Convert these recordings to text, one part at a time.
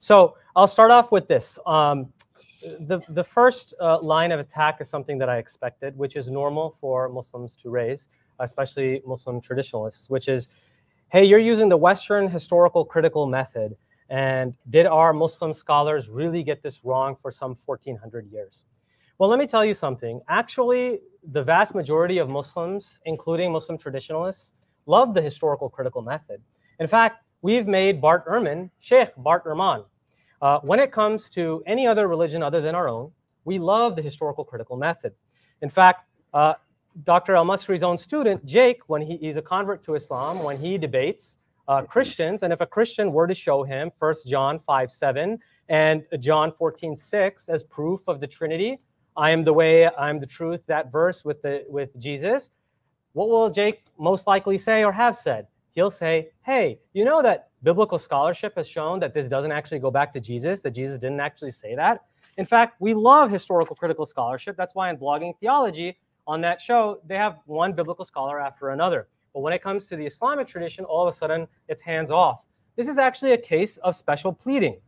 So I'll start off with this. Um, the, the first uh, line of attack is something that I expected, which is normal for Muslims to raise, especially Muslim traditionalists, which is, hey, you're using the Western historical critical method. And did our Muslim scholars really get this wrong for some 1400 years? Well, let me tell you something. Actually, the vast majority of Muslims, including Muslim traditionalists, love the historical critical method. In fact, we've made Bart Ehrman, Sheikh Bart Ehrman. Uh, when it comes to any other religion other than our own, we love the historical critical method. In fact, uh, Dr. Al Masri's own student, Jake, when he, he's a convert to Islam, when he debates uh, Christians, and if a Christian were to show him 1 John 5 7 and John 14 6 as proof of the Trinity, I am the way, I am the truth, that verse with, the, with Jesus, what will Jake most likely say or have said? He'll say, hey, you know that biblical scholarship has shown that this doesn't actually go back to Jesus, that Jesus didn't actually say that. In fact, we love historical critical scholarship. That's why in blogging theology, on that show, they have one biblical scholar after another. But when it comes to the Islamic tradition, all of a sudden it's hands off. This is actually a case of special pleading.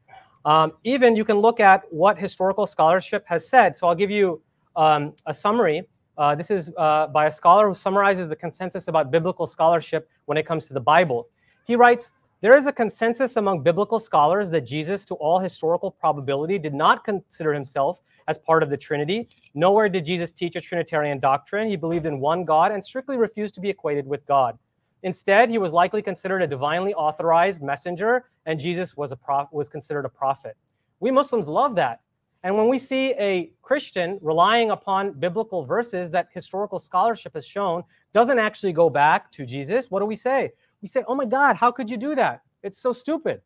Um, even you can look at what historical scholarship has said. So I'll give you um, a summary uh, this is uh, by a scholar who summarizes the consensus about biblical scholarship when it comes to the Bible. He writes, there is a consensus among biblical scholars that Jesus, to all historical probability, did not consider himself as part of the Trinity. Nowhere did Jesus teach a Trinitarian doctrine. He believed in one God and strictly refused to be equated with God. Instead, he was likely considered a divinely authorized messenger, and Jesus was, a prof- was considered a prophet. We Muslims love that. And when we see a Christian relying upon biblical verses that historical scholarship has shown doesn't actually go back to Jesus, what do we say? We say, oh my God, how could you do that? It's so stupid.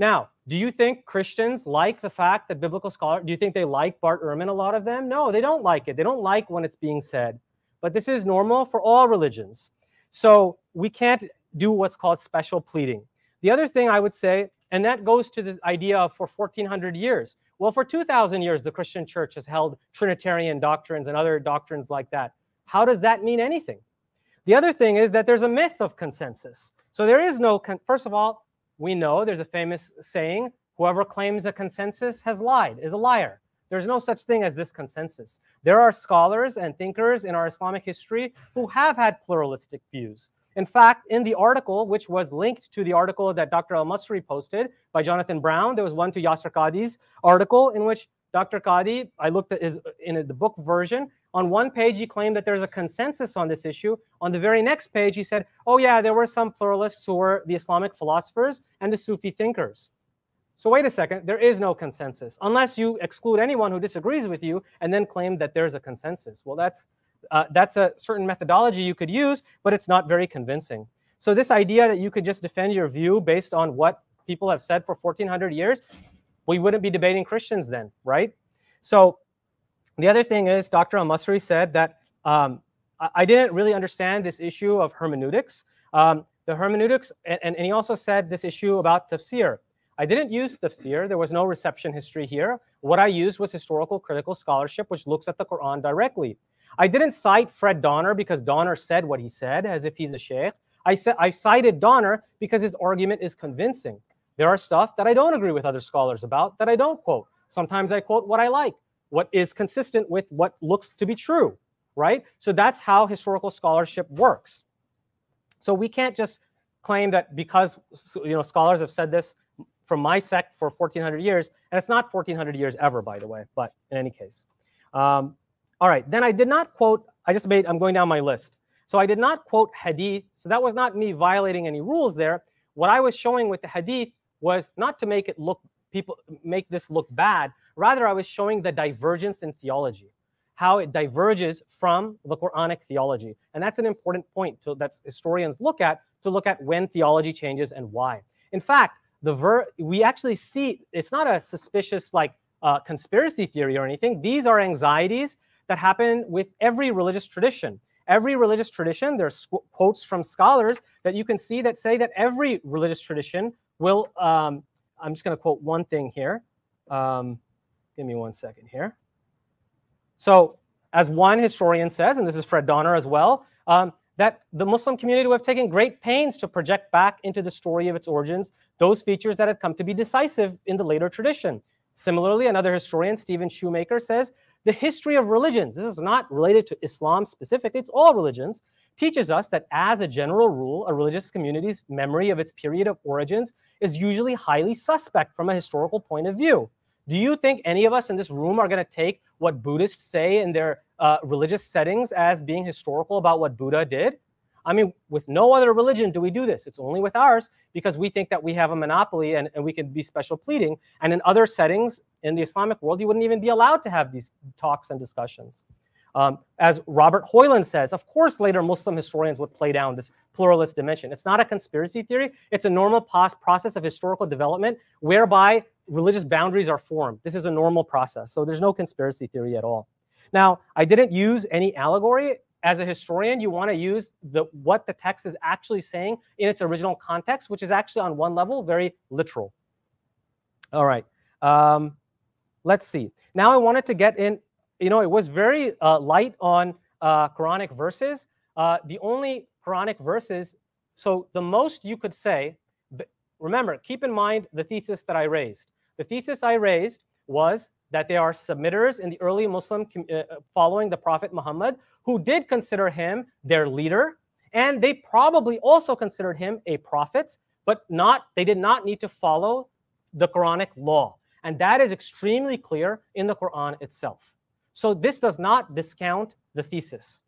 Now, do you think Christians like the fact that biblical scholars, do you think they like Bart Ehrman, a lot of them? No, they don't like it. They don't like when it's being said. But this is normal for all religions. So we can't do what's called special pleading. The other thing I would say, and that goes to the idea of for 1400 years, well, for 2,000 years, the Christian church has held Trinitarian doctrines and other doctrines like that. How does that mean anything? The other thing is that there's a myth of consensus. So there is no, first of all, we know there's a famous saying whoever claims a consensus has lied, is a liar. There's no such thing as this consensus. There are scholars and thinkers in our Islamic history who have had pluralistic views. In fact, in the article, which was linked to the article that Dr. Al Masri posted by Jonathan Brown, there was one to Yasir Qadhi's article in which Dr. Qadhi, I looked at his in the book version. On one page, he claimed that there's a consensus on this issue. On the very next page, he said, "Oh yeah, there were some pluralists who were the Islamic philosophers and the Sufi thinkers." So wait a second, there is no consensus unless you exclude anyone who disagrees with you and then claim that there's a consensus. Well, that's uh, that's a certain methodology you could use, but it's not very convincing. So this idea that you could just defend your view based on what people have said for 1400 years, we wouldn't be debating Christians then, right? So the other thing is Dr. Al-Masri said that um, I, didn't really understand this issue of hermeneutics. Um, the hermeneutics, and, and he also said this issue about tafsir. I didn't use tafsir. There was no reception history here. What I used was historical critical scholarship, which looks at the Quran directly. I didn't cite Fred Donner because Donner said what he said as if he's a sheikh. I, said, I cited Donner because his argument is convincing. There are stuff that I don't agree with other scholars about that I don't quote. Sometimes I quote what I like, what is consistent with what looks to be true, right? So that's how historical scholarship works. So we can't just claim that because you know scholars have said this from my sect for 1400 years, and it's not 1400 years ever, by the way, but in any case. Um, all right, then I did not quote, I just made, I'm going down my list. So I did not quote hadith. So that was not me violating any rules there. What I was showing with the hadith was not to make it look, people make this look bad. Rather, I was showing the divergence in theology, how it diverges from the Quranic theology. And that's an important point to, that historians look at to look at when theology changes and why. In fact, the ver we actually see it's not a suspicious like uh, conspiracy theory or anything. These are anxieties that happen with every religious tradition. Every religious tradition, there's quotes from scholars that you can see that say that every religious tradition will, um, I'm just going to quote one thing here. Um, give me one second here. So, as one historian says, and this is Fred Donner as well, um, that the Muslim community would have taken great pains to project back into the story of its origins those features that had come to be decisive in the later tradition. Similarly, another historian, Stephen Shoemaker, says the history of religions, this is not related to Islam specifically, it's all religions, teaches us that as a general rule, a religious community's memory of its period of origins is usually highly suspect from a historical point of view. Do you think any of us in this room are going to take what Buddhists say in their uh, religious settings as being historical about what Buddha did? I mean, with no other religion do we do this. It's only with ours because we think that we have a monopoly and, and we can be special pleading. And in other settings in the Islamic world, you wouldn't even be allowed to have these talks and discussions. Um, as Robert Hoyland says, of course, later Muslim historians would play down this pluralist dimension. It's not a conspiracy theory, it's a normal process of historical development whereby religious boundaries are formed. This is a normal process. So there's no conspiracy theory at all. Now, I didn't use any allegory. As a historian, you want to use the what the text is actually saying in its original context, which is actually on one level very literal. All right. Um, let's see. Now I wanted to get in you know, it was very uh, light on uh, Quranic verses. Uh, the only Quranic verses, so the most you could say, remember, keep in mind the thesis that I raised. The thesis I raised was that they are submitters in the early Muslim uh, following the Prophet Muhammad who did consider him their leader, and they probably also considered him a prophet, but not they did not need to follow the Quranic law. And that is extremely clear in the Quran itself. So this does not discount the thesis.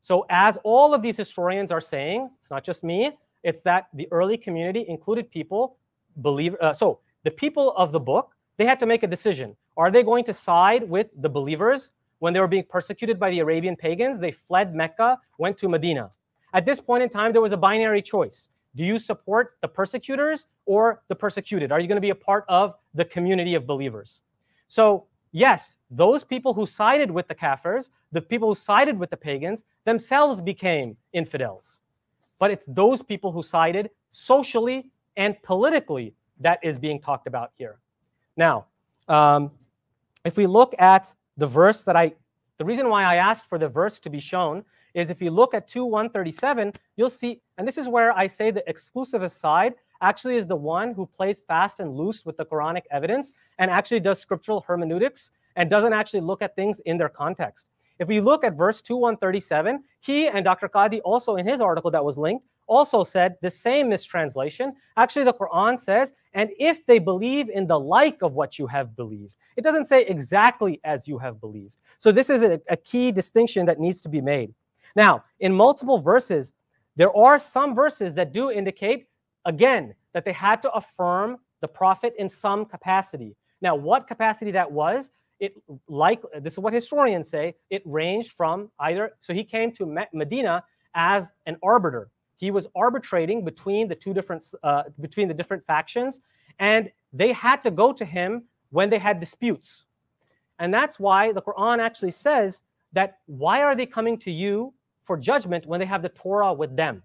So as all of these historians are saying, it's not just me, it's that the early community included people believe uh, so the people of the book, they had to make a decision. Are they going to side with the believers when they were being persecuted by the Arabian pagans? They fled Mecca, went to Medina. At this point in time, there was a binary choice. Do you support the persecutors or the persecuted? Are you going to be a part of the community of believers? So yes, those people who sided with the Kafirs, the people who sided with the pagans, themselves became infidels. But it's those people who sided socially and politically that is being talked about here. Now, um, if we look at the verse that I, the reason why I asked for the verse to be shown is if you look at 2 137, you'll see, and this is where I say the exclusivist side actually is the one who plays fast and loose with the Quranic evidence and actually does scriptural hermeneutics and doesn't actually look at things in their context. If we look at verse 2137, he and Dr. Qadhi also in his article that was linked also said the same mistranslation. Actually, the Quran says, and if they believe in the like of what you have believed. It doesn't say exactly as you have believed. So this is a, a key distinction that needs to be made. Now, in multiple verses, there are some verses that do indicate again, that they had to affirm the prophet in some capacity. Now, what capacity that was, it like this is what historians say, it ranged from either so he came to Medina as an arbiter. He was arbitrating between the two different uh, between the different factions, and they had to go to him when they had disputes. And that's why the Quran actually says that why are they coming to you for judgment when they have the Torah with them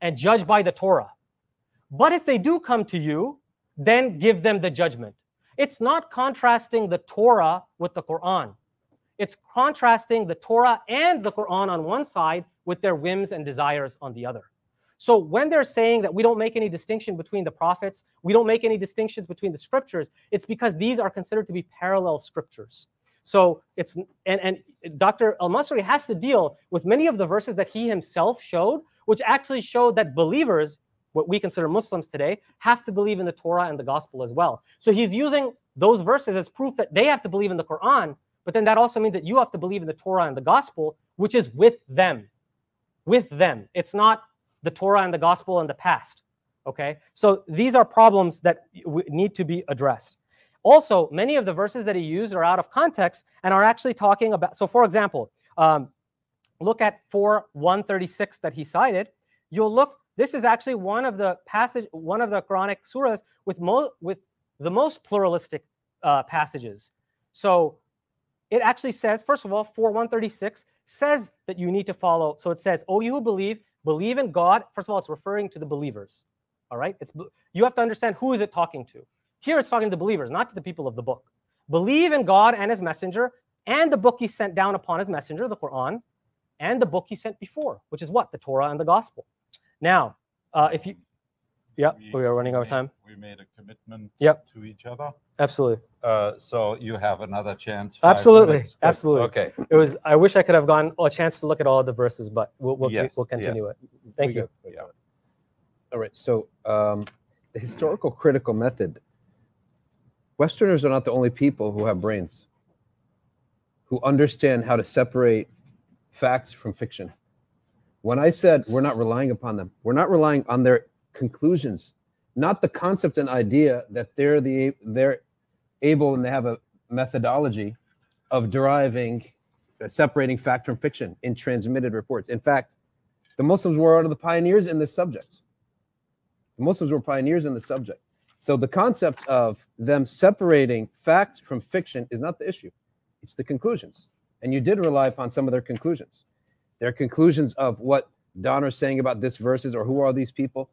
and judge by the Torah? But if they do come to you, then give them the judgment. It's not contrasting the Torah with the Quran. It's contrasting the Torah and the Quran on one side with their whims and desires on the other. So when they're saying that we don't make any distinction between the prophets, we don't make any distinctions between the scriptures, it's because these are considered to be parallel scriptures. So it's and, and Dr. Al-Masri has to deal with many of the verses that he himself showed, which actually showed that believers what we consider Muslims today, have to believe in the Torah and the gospel as well. So he's using those verses as proof that they have to believe in the Quran, but then that also means that you have to believe in the Torah and the gospel, which is with them. With them. It's not the Torah and the gospel in the past. Okay? So these are problems that need to be addressed. Also, many of the verses that he used are out of context and are actually talking about. So, for example, um, look at 4 136 that he cited. You'll look this is actually one of the passage, one of the Quranic surahs with mo- with the most pluralistic uh, passages. So it actually says, first of all, 4 136 says that you need to follow. So it says, "Oh, you who believe, believe in God." First of all, it's referring to the believers. All right, it's you have to understand who is it talking to. Here, it's talking to believers, not to the people of the book. Believe in God and His messenger and the book He sent down upon His messenger, the Quran, and the book he sent before, which is what? The Torah and the Gospel. Now, uh, if you, yeah, we are running out of time. We made a commitment Yep. to each other. Absolutely. Uh, so you have another chance. Absolutely, minutes. Absolutely. Okay. It was. I wish I could have gone a chance to look at all the verses, but we'll we'll, Yes, we'll continue yes. it. Thank We you. Yeah. All right. So um, the historical critical method. Westerners are not the only people who have brains, who understand how to separate facts from fiction. When I said we're not relying upon them, we're not relying on their conclusions, not the concept and idea that they're the they're able and they have a methodology of deriving, uh, separating fact from fiction in transmitted reports. In fact, the Muslims were one of the pioneers in this subject. The Muslims were pioneers in the subject. So the concept of them separating fact from fiction is not the issue. It's the conclusions. And you did rely upon some of their conclusions. Their conclusions of what Donner's saying about this verses or who are these people.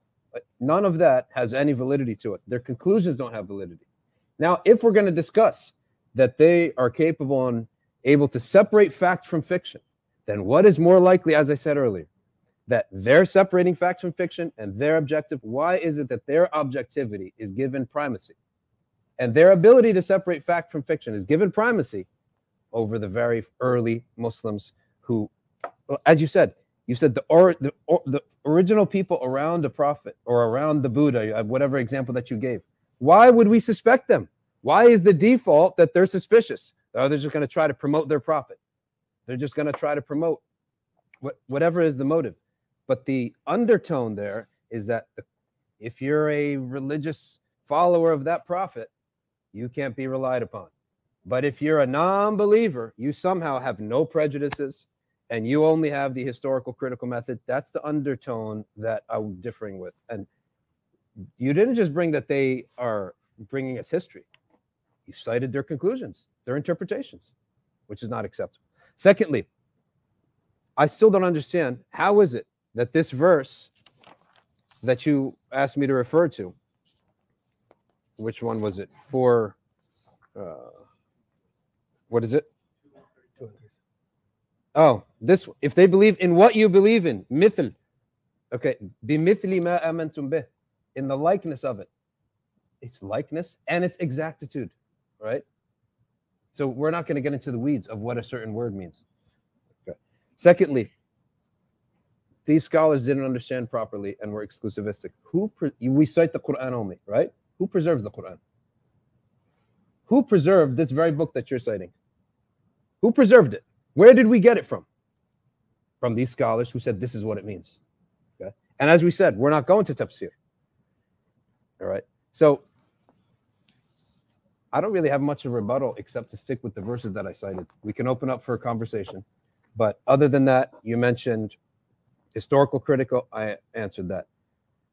None of that has any validity to it. Their conclusions don't have validity. Now, if we're going to discuss that they are capable and able to separate fact from fiction, then what is more likely, as I said earlier, that they're separating fact from fiction and their objective? Why is it that their objectivity is given primacy? And their ability to separate fact from fiction is given primacy over the very early Muslims who, as you said, you said the, or, the, or, the original people around the prophet or around the Buddha, uh, whatever example that you gave. Why would we suspect them? Why is the default that they're suspicious? Or they're just going to try to promote their prophet. They're just going to try to promote what, whatever is the motive. But the undertone there is that if you're a religious follower of that prophet, you can't be relied upon. But if you're a non believer, you somehow have no prejudices and you only have the historical critical method. That's the undertone that I'm differing with. And you didn't just bring that they are bringing us history, you cited their conclusions, their interpretations, which is not acceptable. Secondly, I still don't understand how is it that this verse that you asked me to refer to, which one was it? For uh, what is it? Oh, this if they believe in what you believe in, mithl. Okay, bimithli ma amantum bih, in the likeness of it. Its likeness and its exactitude, right? So we're not going to get into the weeds of what a certain word means. Okay. Secondly, these scholars didn't understand properly and were exclusivistic. Who pre- we cite the Quran only, right? Who preserves the Quran? Who preserved this very book that you're citing? Who preserved it? Where did we get it from? From these scholars who said this is what it means. Okay. And as we said, we're not going to tafsir. All right. So I don't really have much of a rebuttal except to stick with the verses that I cited. We can open up for a conversation. But other than that, you mentioned historical critical. I answered that.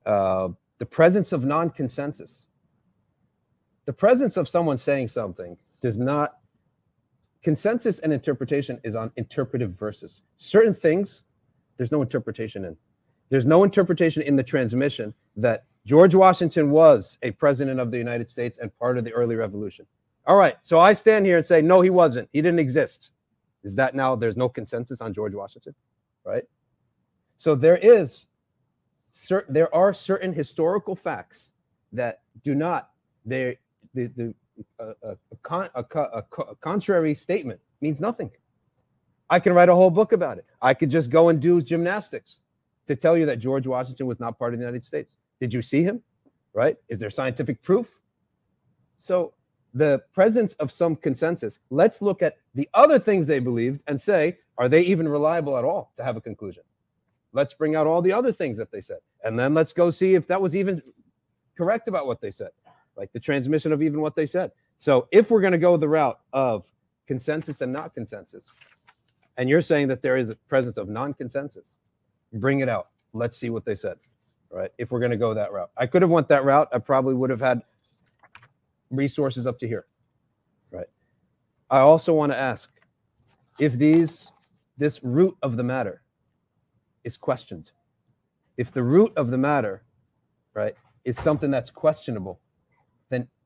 Uh, the presence of non consensus. The presence of someone saying something does not consensus and interpretation is on interpretive verses. Certain things, there's no interpretation in. There's no interpretation in the transmission that George Washington was a president of the United States and part of the early revolution. All right, so I stand here and say, no, he wasn't. He didn't exist. Is that now there's no consensus on George Washington? Right? So there is, there are certain historical facts that do not, they, the, the, a, a, con, a contrary statement means nothing. I can write a whole book about it. I could just go and do gymnastics to tell you that George Washington was not part of the United States. Did you see him? Right? Is there scientific proof? So the presence of some consensus, let's look at the other things they believed and say, are they even reliable at all to have a conclusion? Let's bring out all the other things that they said. And then let's go see if that was even correct about what they said, like the transmission of even what they said. So if we're going to go the route of consensus and not consensus, and you're saying that there is a presence of non-consensus, bring it out. Let's see what they said. Right? If we're going to go that route, I could have went that route. I probably would have had resources up to here. Right? I also want to ask if these this root of the matter is questioned. If the root of the matter, right, is something that's questionable,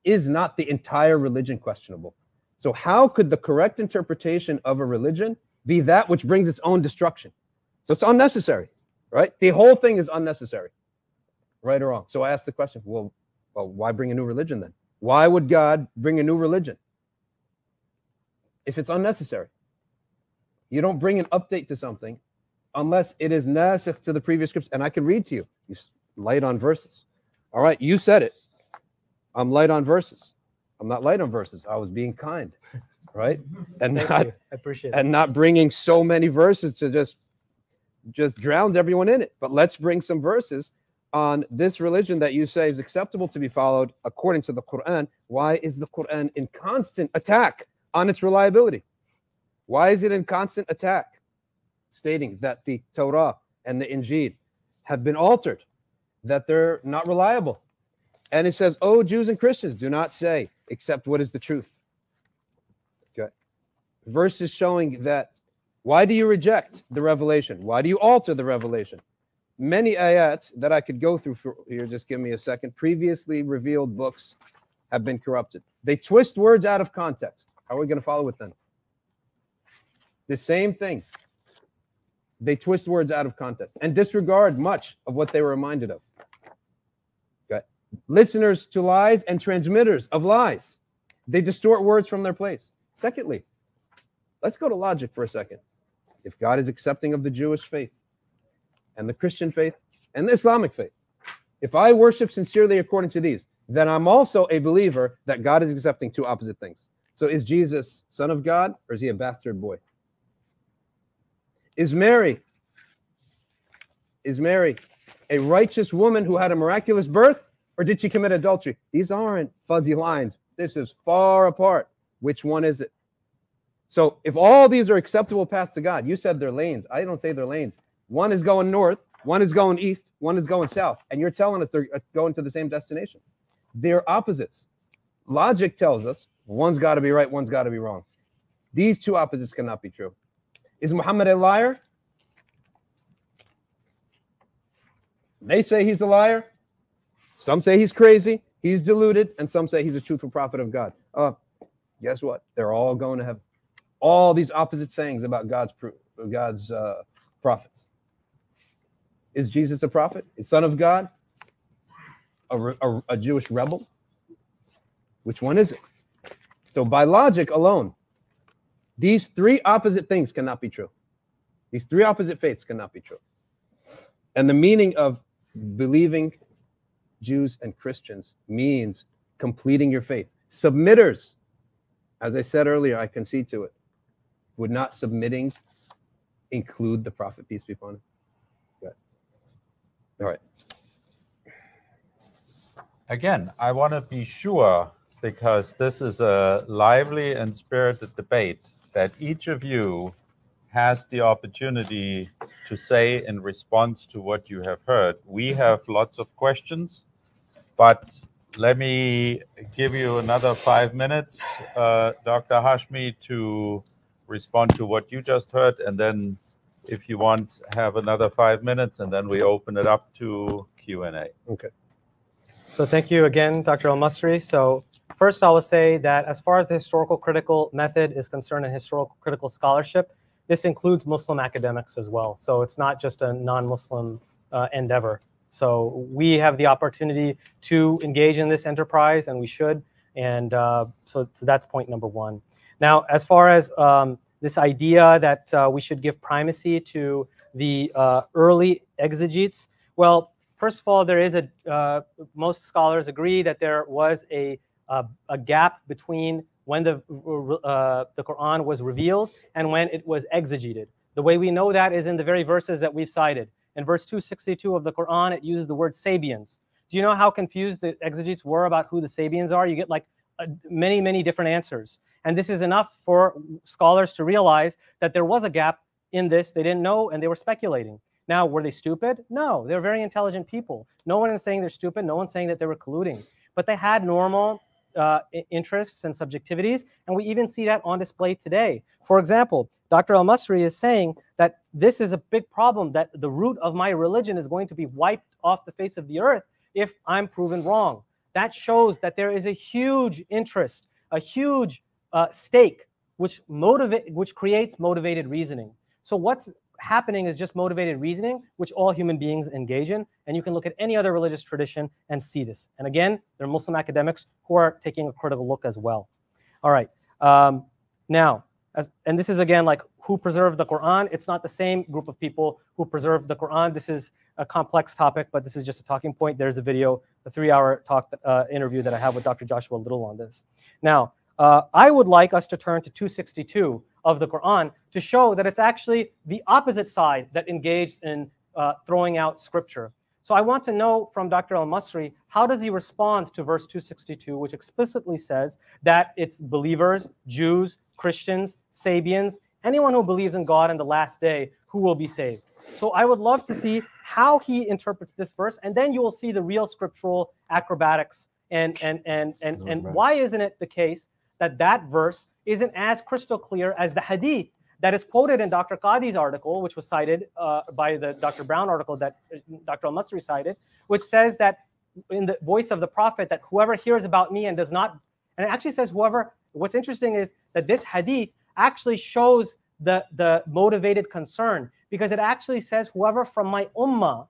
is not the entire religion questionable? So how could the correct interpretation of a religion be that which brings its own destruction. So it's unnecessary, right? The whole thing is unnecessary, right or wrong. So I asked the question, well, well, why bring a new religion then? Why would God bring a new religion if it's unnecessary? You don't bring an update to something unless it is nasikh to the previous scripts. And I can read to you. You light on verses. All right, you said it. I'm light on verses. I'm not light on verses. I was being kind, right? And Thank not you. I appreciate and not bringing so many verses to just just drowns everyone in it. But let's bring some verses on this religion that you say is acceptable to be followed according to the Quran. Why is the Quran in constant attack on its reliability? Why is it in constant attack? Stating that the Torah and the Injil have been altered, that they're not reliable. And it says, Oh, Jews and Christians, do not say except what is the truth. Okay. Verses showing that why do you reject the revelation? Why do you alter the revelation? Many ayats that I could go through for here, just give me a second. Previously revealed books have been corrupted. They twist words out of context. How are we going to follow it then? The same thing. They twist words out of context and disregard much of what they were reminded of. Listeners to lies and transmitters of lies. They distort words from their place. Secondly, let's go to logic for a second. If God is accepting of the Jewish faith and the Christian faith and the Islamic faith, if I worship sincerely according to these, then I'm also a believer that God is accepting two opposite things. So is Jesus son of God or is he a bastard boy? Is Mary is Mary a righteous woman who had a miraculous birth or did she commit adultery? These aren't fuzzy lines. This is far apart. Which one is it? So if all these are acceptable paths to God, you said they're lanes. I don't say they're lanes. One is going north, one is going east, one is going south, and you're telling us they're uh, going to the same destination. They're opposites. Logic tells us one's got to be right, one's got to be wrong. These two opposites cannot be true. Is Muhammad a liar? They say he's a liar. Some say he's crazy, he's deluded, and some say he's a truthful prophet of God. Uh, guess what? They're all going to have all these opposite sayings about God's God's uh, prophets. Is Jesus a prophet? A son of God? A, a, a Jewish rebel? Which one is it? So by logic alone, these three opposite things cannot be true. These three opposite faiths cannot be true. And the meaning of believing Jews and Christians means completing your faith. Submitters, as I said earlier, I concede to it. Would not submitting include the prophet, peace be upon him? Good. All right. Again, I want to be sure because this is a lively and spirited debate that each of you has the opportunity to say in response to what you have heard. We have lots of questions, but let me give you another five minutes, uh, Dr. Hashmi, to respond to what you just heard, and then if you want, have another five minutes, and then we open it up to Q&A. Okay. So thank you again, Dr. El-Masri. So first I will say that as far as the historical critical method is concerned in historical critical scholarship, this includes Muslim academics as well. So it's not just a non-Muslim uh, endeavor. So we have the opportunity to engage in this enterprise, and we should. And uh, so, so that's point number one. Now, as far as um, this idea that uh, we should give primacy to the uh, early exegetes, well, first of all, there is a, uh, most scholars agree that there was a, a, a gap between when the, uh, the Quran was revealed and when it was exegeted. The way we know that is in the very verses that we've cited. In verse 262 of the Quran, it uses the word Sabians. Do you know how confused the exegetes were about who the Sabians are? You get like many, many different answers. And this is enough for scholars to realize that there was a gap in this. They didn't know and they were speculating. Now, were they stupid? No, they're very intelligent people. No one is saying they're stupid. No one's saying that they were colluding. But they had normal uh, interests and subjectivities, and we even see that on display today. For example, Dr. Al Masri is saying that this is a big problem, that the root of my religion is going to be wiped off the face of the earth if I'm proven wrong. That shows that there is a huge interest, a huge uh, stake which motivate which creates motivated reasoning. So what's happening is just motivated reasoning, which all human beings engage in. And you can look at any other religious tradition and see this. And again, there are Muslim academics who are taking a critical look as well. All right. Um, now, as, and this is again like who preserved the Quran. It's not the same group of people who preserved the Quran. This is a complex topic, but this is just a talking point. There's a video, a three-hour talk uh, interview that I have with Dr. Joshua Little on this. Now, uh, I would like us to turn to 262 of the Quran to show that it's actually the opposite side that engaged in uh, throwing out scripture. So I want to know from Dr. Al-Masri, how does he respond to verse 262, which explicitly says that it's believers, Jews, Christians, Sabians, anyone who believes in God and the last day who will be saved. So I would love to see how he interprets this verse, and then you will see the real scriptural acrobatics and and and and, and why isn't it the case that that verse isn't as crystal clear as the hadith that is quoted in Dr. Qadhi's article, which was cited uh, by the Dr. Brown article that uh, Dr. Al-Masri cited, which says that in the voice of the prophet that whoever hears about me and does not, and it actually says whoever, what's interesting is that this hadith actually shows the, the motivated concern because it actually says whoever from my ummah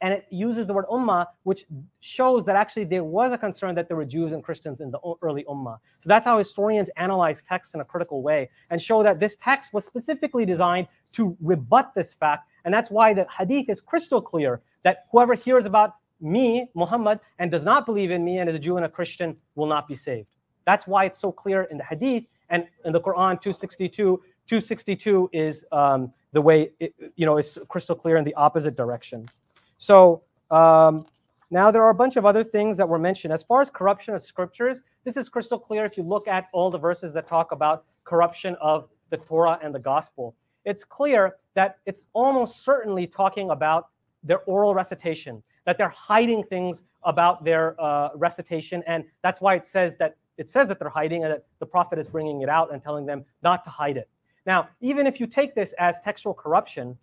and it uses the word ummah, which shows that actually there was a concern that there were Jews and Christians in the early ummah. So that's how historians analyze texts in a critical way and show that this text was specifically designed to rebut this fact. And that's why the hadith is crystal clear that whoever hears about me, Muhammad, and does not believe in me and is a Jew and a Christian will not be saved. That's why it's so clear in the hadith and in the Quran 262. 262 is um, the way it, you know it's crystal clear in the opposite direction. So um, now there are a bunch of other things that were mentioned. As far as corruption of scriptures, this is crystal clear if you look at all the verses that talk about corruption of the Torah and the gospel. It's clear that it's almost certainly talking about their oral recitation, that they're hiding things about their uh, recitation, and that's why it says that it says that they're hiding, and that the prophet is bringing it out and telling them not to hide it. Now, even if you take this as textual corruption,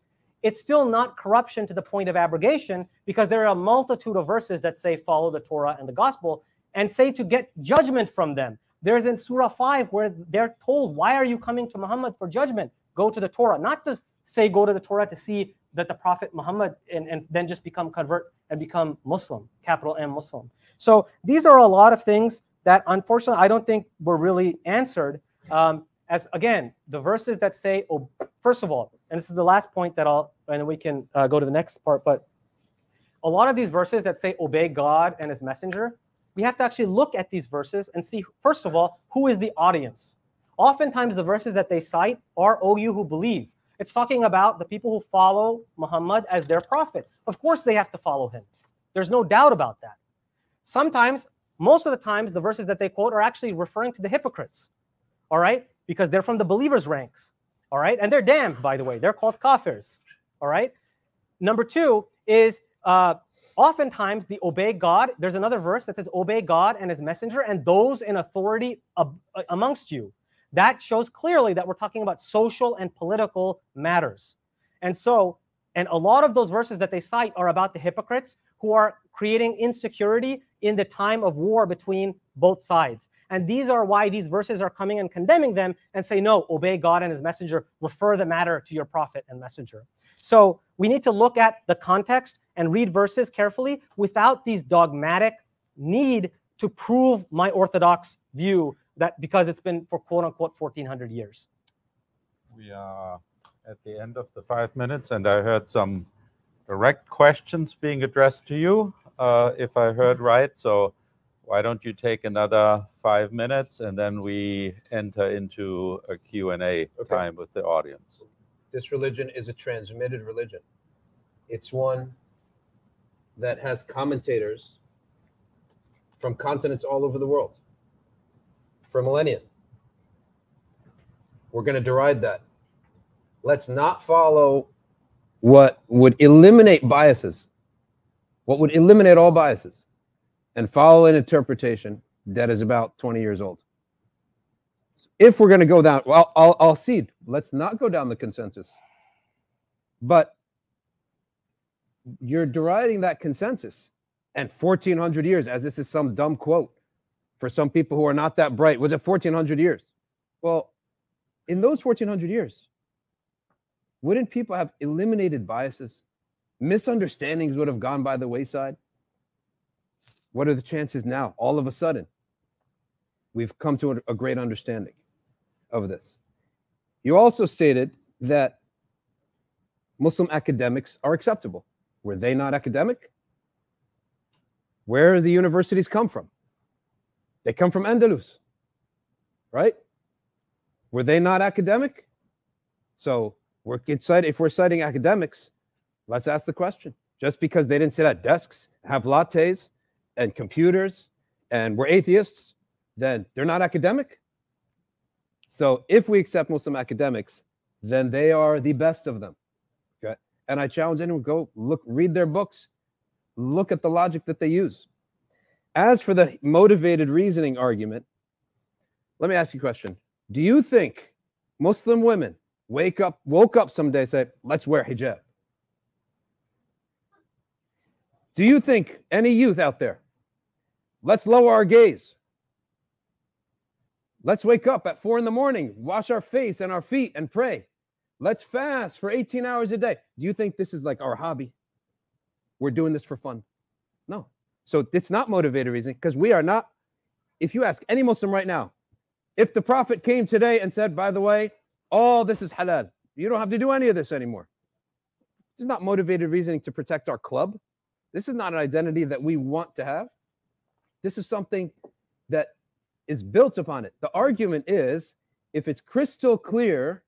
it's still not corruption to the point of abrogation because there are a multitude of verses that say follow the Torah and the gospel and say to get judgment from them. There's in Surah 5 where they're told, Why are you coming to Muhammad for judgment? Go to the Torah. Not to say go to the Torah to see that the Prophet Muhammad and, and then just become convert and become Muslim, capital M Muslim. So these are a lot of things that unfortunately I don't think were really answered. Um, as again, the verses that say, oh, first of all, and this is the last point that I'll, and we can uh, go to the next part, but a lot of these verses that say obey God and his messenger, we have to actually look at these verses and see, first of all, who is the audience. Oftentimes, the verses that they cite are, O you who believe. It's talking about the people who follow Muhammad as their prophet. Of course, they have to follow him. There's no doubt about that. Sometimes, most of the times, the verses that they quote are actually referring to the hypocrites. All right? because they're from the believers' ranks. All right. And they're damned, by the way. They're called kafirs. All right. Number two is uh, oftentimes the obey God. There's another verse that says, obey God and his messenger and those in authority ab- amongst you. That shows clearly that we're talking about social and political matters. And so, and a lot of those verses that they cite are about the hypocrites who are creating insecurity in the time of war between both sides. And these are why these verses are coming and condemning them and say, no, obey God and his messenger, refer the matter to your prophet and messenger. So we need to look at the context and read verses carefully without these dogmatic need to prove my orthodox view that because it's been for quote unquote 1400 years. We are at the end of the five minutes, and I heard some direct questions being addressed to you, uh, if I heard right. So why don't you take another five minutes and then we enter into a Q&A okay. time with the audience. This religion is a transmitted religion. It's one that has commentators from continents all over the world for millennia. We're going to deride that. Let's not follow what would eliminate biases, what would eliminate all biases and follow an interpretation that is about 20 years old. If we're going to go down, well, I'll, I'll cede. Let's not go down the consensus. But you're deriding that consensus and 1400 years, as this is some dumb quote for some people who are not that bright. Was it 1400 years? Well, in those 1400 years, wouldn't people have eliminated biases? Misunderstandings would have gone by the wayside. What are the chances now? All of a sudden, we've come to a, great understanding of this. You also stated that Muslim academics are acceptable. Were they not academic? Where the universities come from? They come from Andalus, right? Were they not academic? So we're excited. If we're citing academics, let's ask the question. Just because they didn't sit at desks, have lattes and computers, and we're atheists, then they're not academic? So if we accept Muslim academics, then they are the best of them. Okay. And I challenge anyone go look, read their books, look at the logic that they use. As for the motivated reasoning argument, let me ask you a question. Do you think Muslim women wake up, woke up someday, say, let's wear hijab? Do you think any youth out there, let's lower our gaze? Let's wake up at four in the morning, wash our face and our feet and pray. Let's fast for 18 hours a day. Do you think this is like our hobby? We're doing this for fun. No. So it's not motivated reasoning because we are not. If you ask any Muslim right now, if the Prophet came today and said, by the way, all this is halal, you don't have to do any of this anymore. This is not motivated reasoning to protect our club. This is not an identity that we want to have. This is something that is built upon it. The argument is if it's crystal clear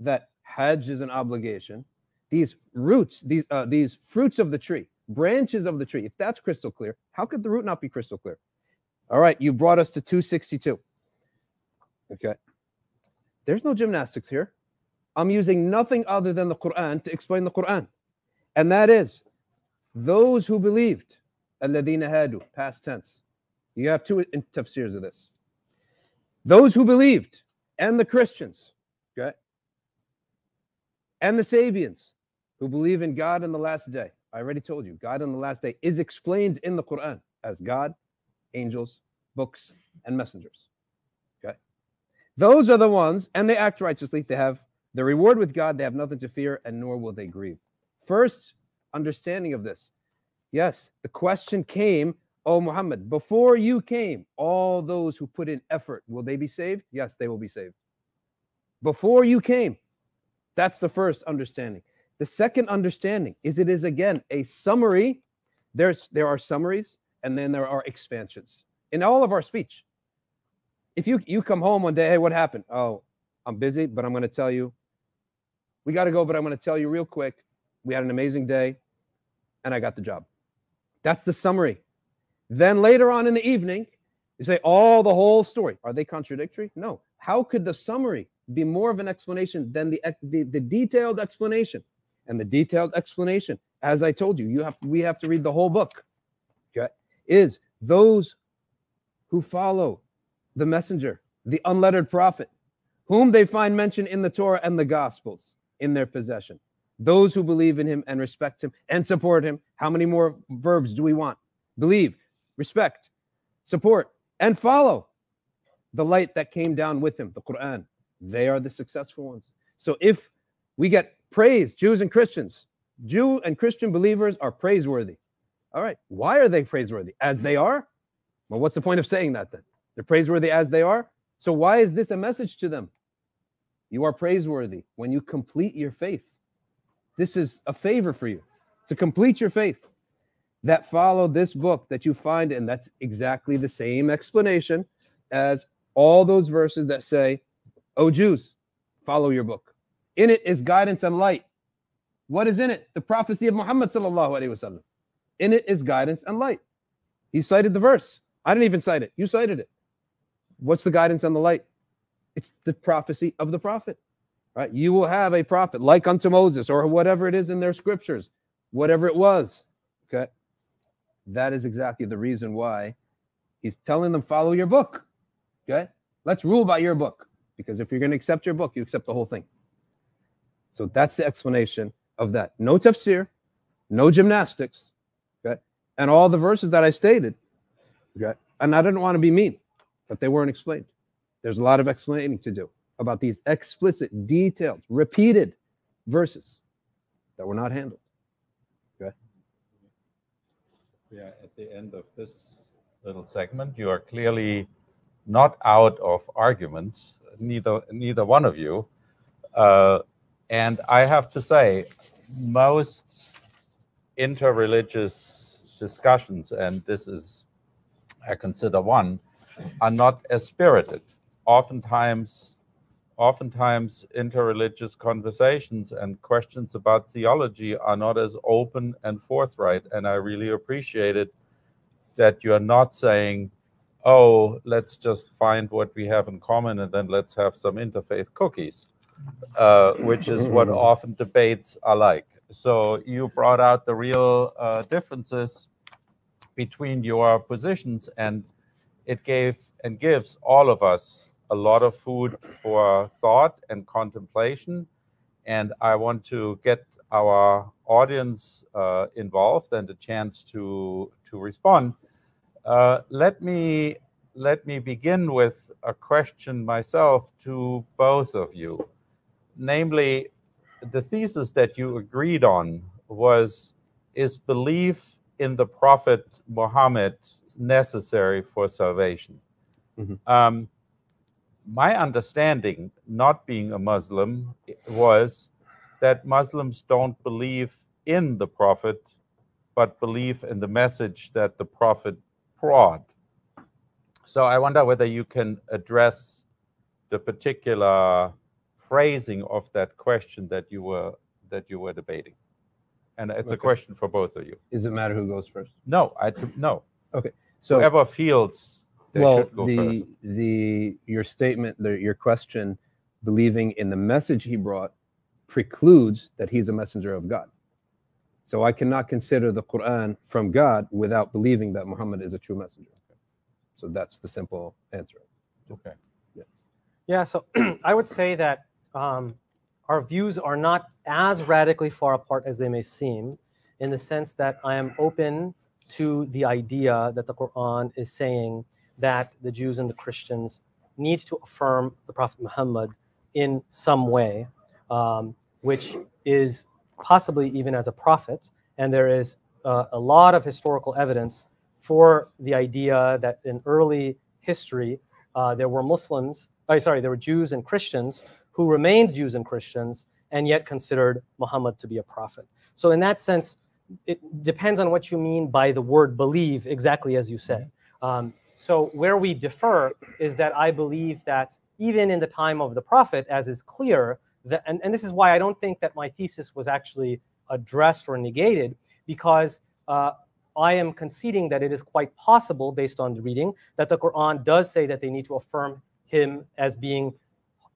that Hajj is an obligation, these roots, these uh, these fruits of the tree, branches of the tree, if that's crystal clear, how could the root not be crystal clear? All right, you brought us to 262. Okay. There's no gymnastics here. I'm using nothing other than the Quran to explain the Quran. And that is those who believed, alladhina hadu, past tense. You have two tafsirs of this. Those who believed, and the Christians, okay, and the Sabians who believe in God in the last day. I already told you, God in the last day is explained in the Quran as God, angels, books, and messengers. Okay. Those are the ones, and they act righteously. They have the reward with God, they have nothing to fear, and nor will they grieve. First understanding of this. Yes, the question came, Oh Muhammad, before you came, all those who put in effort, will they be saved? Yes, they will be saved. Before you came, that's the first understanding. The second understanding is it is again a summary. There's there are summaries and then there are expansions in all of our speech. If you you come home one day, hey, what happened? Oh, I'm busy, but I'm going to tell you. We got to go, but I'm going to tell you real quick. We had an amazing day, and I got the job. That's the summary. Then later on in the evening, you say all the whole story. Are they contradictory? No. How could the summary be more of an explanation than the, the, the detailed explanation? And the detailed explanation, as I told you, you have we have to read the whole book. Okay, is those who follow the messenger, the unlettered prophet, whom they find mentioned in the Torah and the Gospels in their possession. Those who believe in him and respect him and support him. How many more verbs do we want? Believe, respect, support, and follow the light that came down with him, the Quran. They are the successful ones. So if we get praise, Jews and Christians, Jew and Christian believers are praiseworthy. All right. Why are they praiseworthy? As they are? Well, what's the point of saying that then? They're praiseworthy as they are. So why is this a message to them? You are praiseworthy when you complete your faith. This is a favor for you to complete your faith that follow this book that you find, and that's exactly the same explanation as all those verses that say, Oh, Jews, follow your book. In it is guidance and light. What is in it? The prophecy of Muhammad sallallahu alaihi wasallam. In it is guidance and light. He cited the verse. I didn't even cite it. You cited it. What's the guidance and the light? It's the prophecy of the prophet. Right? You will have a prophet like unto Moses or whatever it is in their scriptures, whatever it was. Okay. That is exactly the reason why he's telling them follow your book. Okay. Let's rule by your book because if you're going to accept your book, you accept the whole thing. So that's the explanation of that. No tafsir, no gymnastics, okay? And all the verses that I stated, okay? And I didn't want to be mean, but they weren't explained. There's a lot of explaining to do. about these explicit, detailed, repeated verses that were not handled. Are at the end of this little segment. You are clearly not out of arguments, neither neither one of you. Uh, and I have to say, most interreligious discussions, and this is, I consider one, are not as spirited. Oftentimes, oftentimes interreligious conversations and questions about theology are not as open and forthright. And I really appreciate it that you're not saying, oh, let's just find what we have in common and then let's have some interfaith cookies, uh, which is what often debates are like. So you brought out the real uh, differences between your positions, and it gave and gives all of us a lot of food for thought and contemplation. And I want to get our audience uh, involved and a chance to to respond. Uh, let me let me begin with a question myself to both of you, namely, the thesis that you agreed on was is belief in the Prophet Muhammad necessary for salvation? Mhm. Um, my understanding, not being a Muslim, was that Muslims don't believe in the Prophet, but believe in the message that the Prophet brought. So I wonder whether you can address the particular phrasing of that question that you were that you were debating. And it's a question for both of you. Does it matter who goes first? No, I no. Okay. So, Whoever feels they well, should go the first. the your statement, the, your question, believing in the message he brought, precludes that he's a messenger of God. So I cannot consider the Quran from God without believing that Muhammad is a true messenger. So that's the simple answer. Okay. Yeah, so I would say that um, our views are not as radically far apart as they may seem, in the sense that I am open to the idea that the Quran is saying that the Jews and the Christians need to affirm the Prophet Muhammad in some way, um, which is possibly even as a prophet. And there is uh, a lot of historical evidence for the idea that in early history, uh, there were Muslims, oh, sorry, there were Jews and Christians who remained Jews and Christians and yet considered Muhammad to be a prophet. So, in that sense, it depends on what you mean by the word believe, exactly as you said. Um, so, where we differ is that I believe that even in the time of the prophet, as is clear, that, and, and this is why I don't think that my thesis was actually addressed or negated, because uh, I am conceding that it is quite possible, based on the reading, that the Quran does say that they need to affirm him as being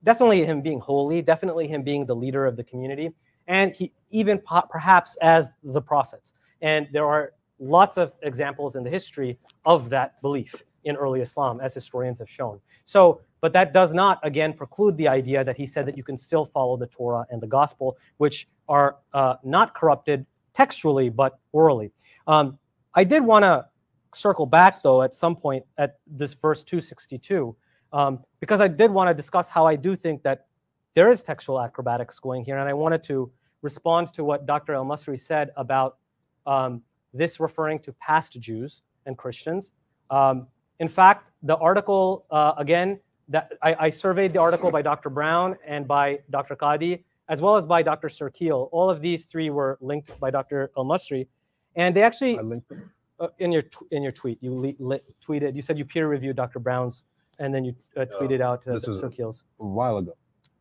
definitely him being holy, definitely him being the leader of the community, and he even perhaps as the prophets. And there are lots of examples in the history of that belief in early Islam, as historians have shown. So, but that does not again preclude the idea that he said that you can still follow the Torah and the Gospel, which are uh, not corrupted textually but orally. Um, I did want to circle back though at some point at this verse 262 um, because I did want to discuss how I do think that there is textual acrobatics going here, and I wanted to respond to what Dr. ElMasry said about um, this referring to past Jews and Christians. Um, in fact, the article uh, again that I, I, surveyed the article by Dr. Brown and by Dr. Qadhi, as well as by Dr. Sirkeel. All of these three were linked by Dr. ElMasry, and they actually I linked them. uh, in your tw- in your tweet you le- le- tweeted you said you peer reviewed Dr. Brown's and then you uh, tweeted out uh, this Sirkeel's. a while ago.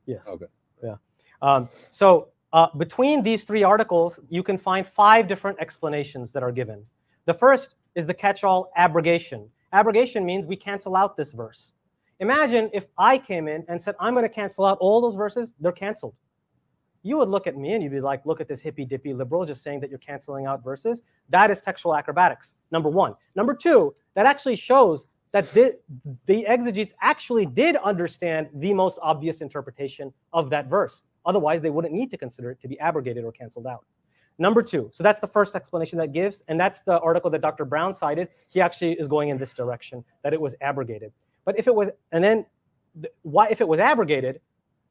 Yes. Okay. Yeah. Um, so uh, between these three articles, you can find five different explanations that are given. The first is the catch-all abrogation. Abrogation means we cancel out this verse. Imagine if I came in and said, I'm going to cancel out all those verses, they're canceled. You would look at me and you'd be like, look at this hippy dippy liberal just saying that you're canceling out verses. That is textual acrobatics, number one. Number two, that actually shows that the, the exegetes actually did understand the most obvious interpretation of that verse. Otherwise, they wouldn't need to consider it to be abrogated or canceled out. Number two, so that's the first explanation that gives, and that's the article that Dr. Brown cited. He actually is going in this direction that it was abrogated. But if it was, and then th- why, if it was abrogated,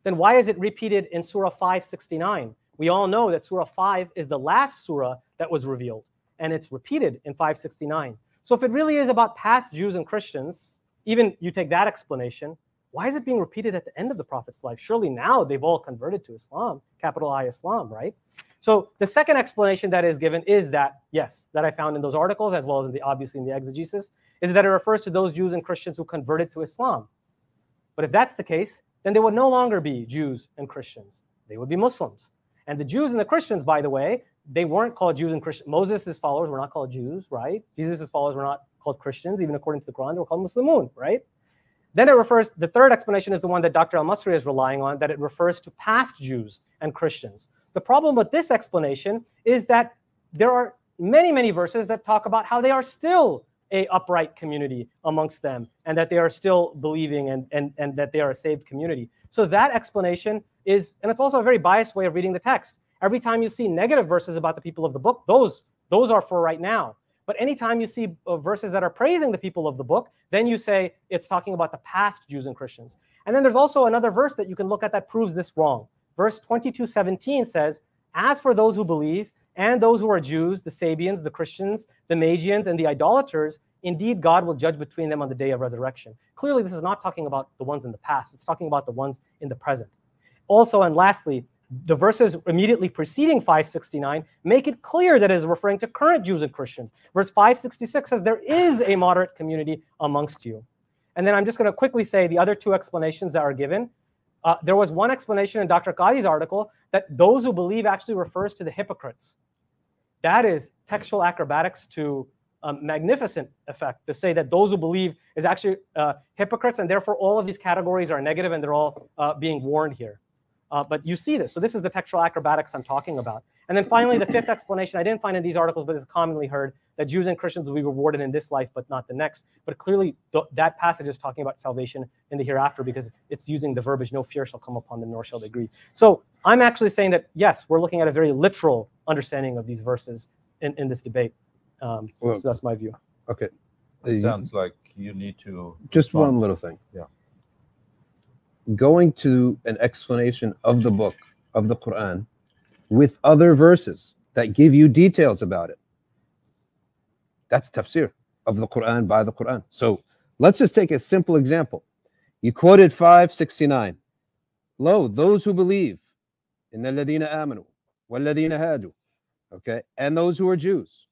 then why is it repeated in Surah 569? We all know that Surah 5 is the last surah that was revealed, and it's repeated in 569. So if it really is about past Jews and Christians, even you take that explanation, why is it being repeated at the end of the Prophet's life? Surely now they've all converted to Islam, capital I Islam, right? So the second explanation that is given is that, yes, that I found in those articles, as well as in the obviously in the exegesis, is that it refers to those Jews and Christians who converted to Islam. But if that's the case, then they would no longer be Jews and Christians. They would be Muslims. And the Jews and the Christians, by the way, they weren't called Jews and Christians. Moses' followers were not called Jews, right? Jesus' followers were not called Christians, even according to the Quran, they were called Muslimun, right? Then it refers, the third explanation is the one that Dr. Al Masri is relying on, that it refers to past Jews and Christians. The problem with this explanation is that there are many, many verses that talk about how they are still a upright community amongst them and that they are still believing and, and, and that they are a saved community. So that explanation is, and it's also a very biased way of reading the text. Every time you see negative verses about the people of the book, those, those are for right now. But anytime you see uh, verses that are praising the people of the book, then you say it's talking about the past Jews and Christians. And then there's also another verse that you can look at that proves this wrong. Verse 22:17 says, "As for those who believe and those who are Jews, the Sabians, the Christians, the Magians, and the idolaters, indeed God will judge between them on the day of resurrection." Clearly, this is not talking about the ones in the past. It's talking about the ones in the present. Also, and lastly, the verses immediately preceding 569 make it clear that it is referring to current Jews and Christians. Verse 566 says there is a moderate community amongst you. And then I'm just going to quickly say the other two explanations that are given. Uh, there was one explanation in Dr. Qadhi's article that those who believe actually refers to the hypocrites. That is textual acrobatics to a magnificent effect to say that those who believe is actually uh, hypocrites, and therefore all of these categories are negative and they're all uh, being warned here. Uh, but you see this. So this is the textual acrobatics I'm talking about. And then finally, the fifth explanation I didn't find in these articles, but is commonly heard that Jews and Christians will be rewarded in this life, but not the next. But clearly, th- that passage is talking about salvation in the hereafter because it's using the verbiage, no fear shall come upon them, nor shall they grieve. So I'm actually saying that, yes, we're looking at a very literal understanding of these verses in, in this debate. Um, Well, so that's my view. okay. It sounds like you need to. Just respond. one little thing. Yeah. Going to an explanation of the book of the Quran with other verses that give you details about it. That's tafsir of the Quran by the Quran. So let's just take a simple example. You quoted 569. Lo, those who believe in the Ladina amanu, walladina hadu, okay, and those who are Jews,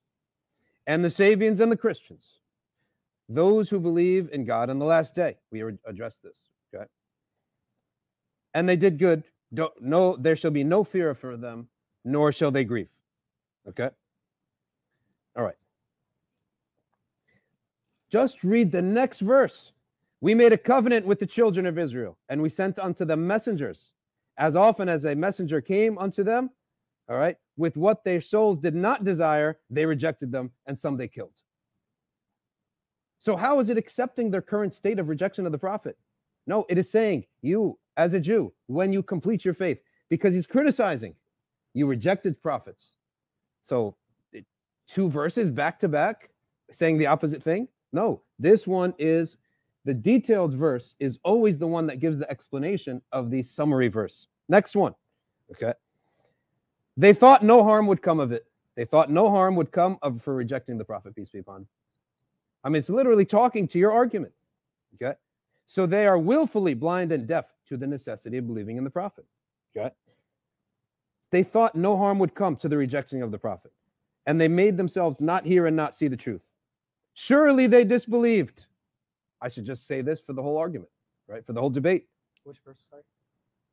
and the Sabians and the Christians those who believe in God on the last day. We addressed this. And they did good. Don't, no, there shall be no fear for them, nor shall they grieve. Okay. All right. Just read the next verse. We made a covenant with the children of Israel, and we sent unto them messengers. As often as a messenger came unto them, all right, with what their souls did not desire, they rejected them, and some they killed. So, how is it accepting their current state of rejection of the prophet? No, it is saying, you, as a Jew, when you complete your faith, because he's criticizing, you rejected prophets. So, two verses back to back saying the opposite thing? No, this one is the detailed verse, is always the one that gives the explanation of the summary verse. Next one. Okay. They thought no harm would come of it. They thought no harm would come of for rejecting the prophet, peace be upon him. I mean, it's literally talking to your argument. Okay. So they are willfully blind and deaf to the necessity of believing in the prophet. Okay. They thought no harm would come to the rejecting of the prophet, and they made themselves not hear and not see the truth. Surely they disbelieved. I should just say this for the whole argument, right? For the whole debate. Which verse? Sorry.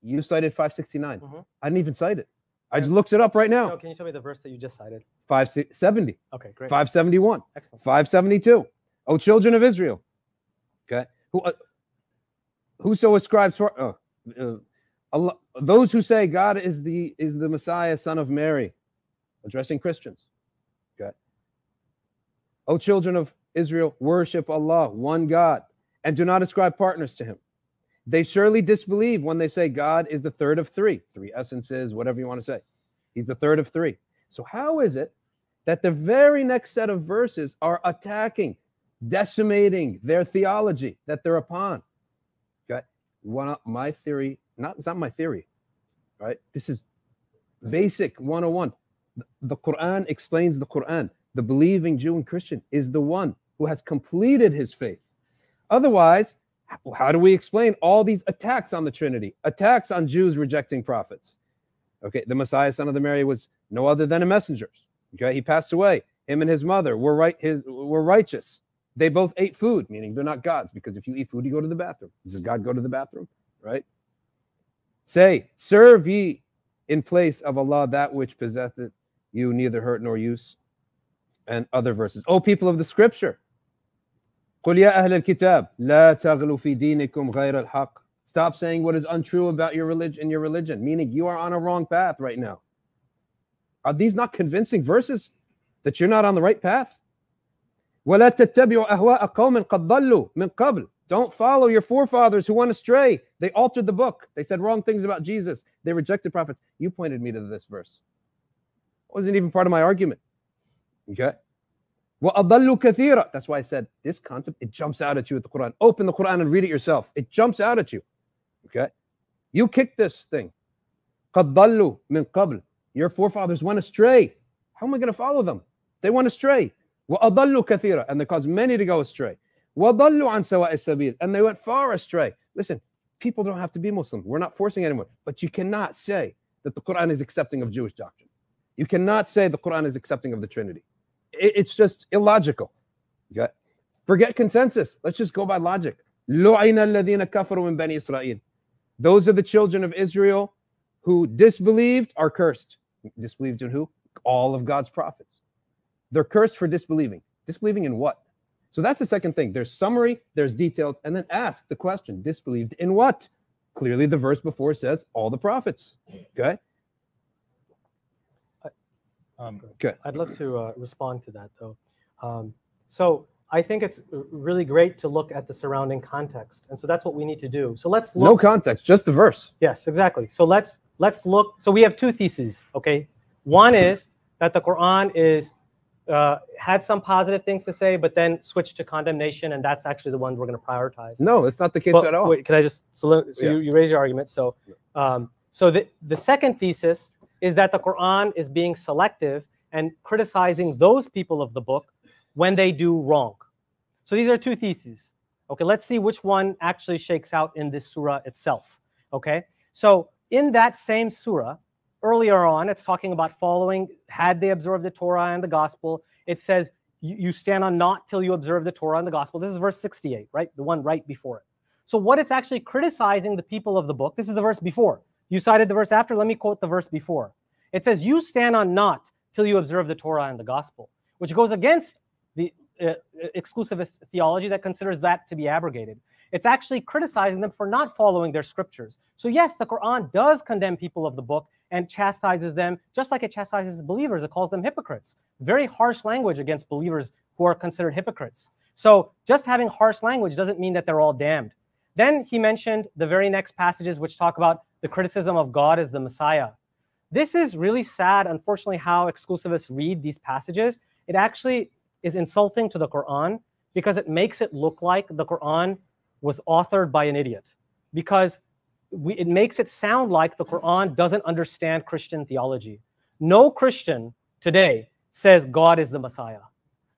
You cited 569. Mhm. I didn't even cite it. I just looked it up right No, now. can you tell me the verse that you just cited? 570, Okay, great. 571. Excellent. 572. O children of Israel. Okay. Who uh, whoso ascribes for uh, uh, those who say God is the is the Messiah, son of Mary, addressing Christians. Okay. O children of Israel, worship Allah, one God, and do not ascribe partners to him. They surely disbelieve when they say God is the third of three, three essences, whatever you want to say. He's the third of three. So how is it that the very next set of verses are attacking decimating their theology that they're upon. One my theory, not it's not my theory, right? This is basic 101. The- The Quran explains the Quran. The believing Jew and Christian is the one who has completed his faith. Otherwise, how do we explain all these attacks on the Trinity, attacks on Jews rejecting prophets? Okay, the Messiah, son of the Mary, was no other than a messenger. Okay, he passed away. Him and his mother were right. His were righteous. They both ate food, meaning they're not gods, because if you eat food, you go to the bathroom. Does God go to the bathroom? Right? Say, serve ye in place of Allah that which possesseth you neither hurt nor use. And other verses. O people of the scripture. قل يا أهل الكتاب لا تغلوا في دينكم غير الحق. Stop saying what is untrue about your religion your religion, meaning you are on a wrong path right now. Are these not convincing verses that you're not on the right path? ولا تتبعوا أهواء قوم قد ضلوا من قبل. Don't follow your forefathers who went astray. They altered the book. They said wrong things about Jesus. They rejected prophets. You pointed me to this verse. It wasn't even part of my argument. Okay. وَأَضَلُّوا كَثِيرًا. That's why I said this concept, it jumps out at you at the Quran. Open the Quran and read it yourself. It jumps out at you. Okay. You kicked this thing. قَدْ ضَلُّوا مِنْ قَبْلِ. Your forefathers went astray. How am I going to follow them? They went astray. وَأَضَلُّوا كَثِيرًا. And they caused many to go astray. وَضَلُّوا عَنْ سَوَاءِ السَّبِيلِ. And they went far astray. Listen, people don't have to be Muslim. We're not forcing anyone. But you cannot say that the Quran is accepting of Jewish doctrine. You cannot say the Quran is accepting of the Trinity. It- it's just illogical. Okay? Forget consensus. Let's just go by logic. لُعِنَ الَّذِينَ كَفَرُوا مِنْ بَنِي إِسْرَائِيل. Those are the children of Israel who disbelieved are cursed. Disbelieved in who? All of God's prophets. They're cursed for disbelieving. Disbelieving in what? So that's the second thing. There's summary, there's details, and then ask the question disbelieved in what? Clearly, the verse before says all the prophets. Okay? Um, I'd love to uh, respond to that though. Um, so I think it's really great to look at the surrounding context, and so that's what we need to do. So let's look. No context, just the verse. Yes, exactly. So let's let's look. So we have two theses. Okay, one is that the Quran is uh, had some positive things to say, but then switched to condemnation, and that's actually the one we're going to prioritize. No, it's not the case at all. Wait, can I just so, so Yeah. you, you raise your argument? So, um, so the the second thesis is that the Quran is being selective and criticizing those people of the book when they do wrong. So these are two theses. Okay, let's see which one actually shakes out in this surah itself. Okay, so in that same surah, earlier on, it's talking about following, had they observed the Torah and the gospel, it says, you, stand on not till you observe the Torah and the gospel. This is verse 68, right? The one right before it. So, what it's actually criticizing the people of the book, this is the verse before. You cited the verse after, let me quote the verse before. It says, You stand on not till you observe the Torah and the gospel, which goes against the uh, exclusivist theology that considers that to be abrogated. It's actually criticizing them for not following their scriptures. So, yes, the Quran does condemn people of the book and chastises them, just like it chastises believers. It calls them hypocrites. Very harsh language against believers who are considered hypocrites. So, just having harsh language doesn't mean that they're all damned. Then he mentioned the very next passages which talk about the criticism of God as the Messiah. This is really sad, unfortunately, how exclusivists read these passages. It actually is insulting to the Quran because it makes it look like the Quran was authored by an idiot. Because we, it makes it sound like the Quran doesn't understand Christian theology. No Christian today says God is the Messiah.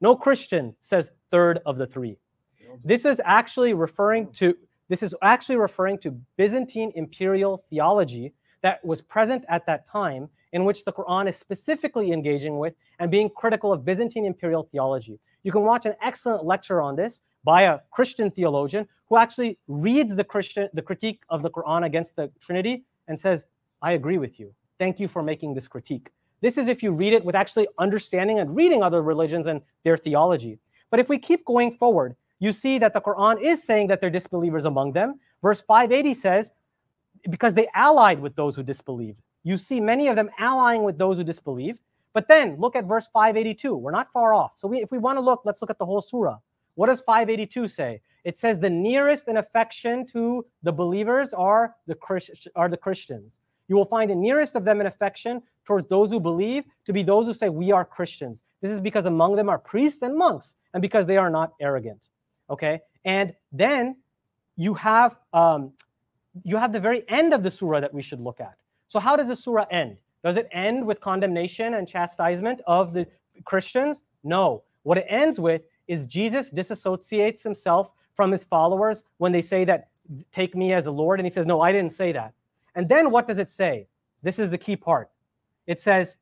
No Christian says third of the three. This is actually referring to this is actually referring to Byzantine imperial theology that was present at that time, in which the Quran is specifically engaging with and being critical of Byzantine imperial theology. You can watch an excellent lecture on this by a Christian theologian who actually reads the Christian the critique of the Quran against the Trinity and says, "I agree with you. Thank you for making this critique." This is if you read it with actually understanding and reading other religions and their theology. But if we keep going forward, you see that the Quran is saying that they're disbelievers among them. Verse 580 says, because they allied with those who disbelieved. You see many of them allying with those who disbelieve. But then look at verse 582. We're not far off. So we, if we want to look, let's look at the whole surah. What does 582 say? It says the nearest in affection to the believers are the, Christ, are the Christians. You will find the nearest of them in affection towards those who believe to be those who say, We are Christians. This is because among them are priests and monks, and because they are not arrogant. Okay? And then you have um, you have the very end of the surah that we should look at. So, how does the surah end? Does it end with condemnation and chastisement of the Christians? No. What it ends with is Jesus disassociates himself from his followers when they say that, take me as a Lord. And he says, no, I didn't say that. And then what does it say? This is the key part. It says,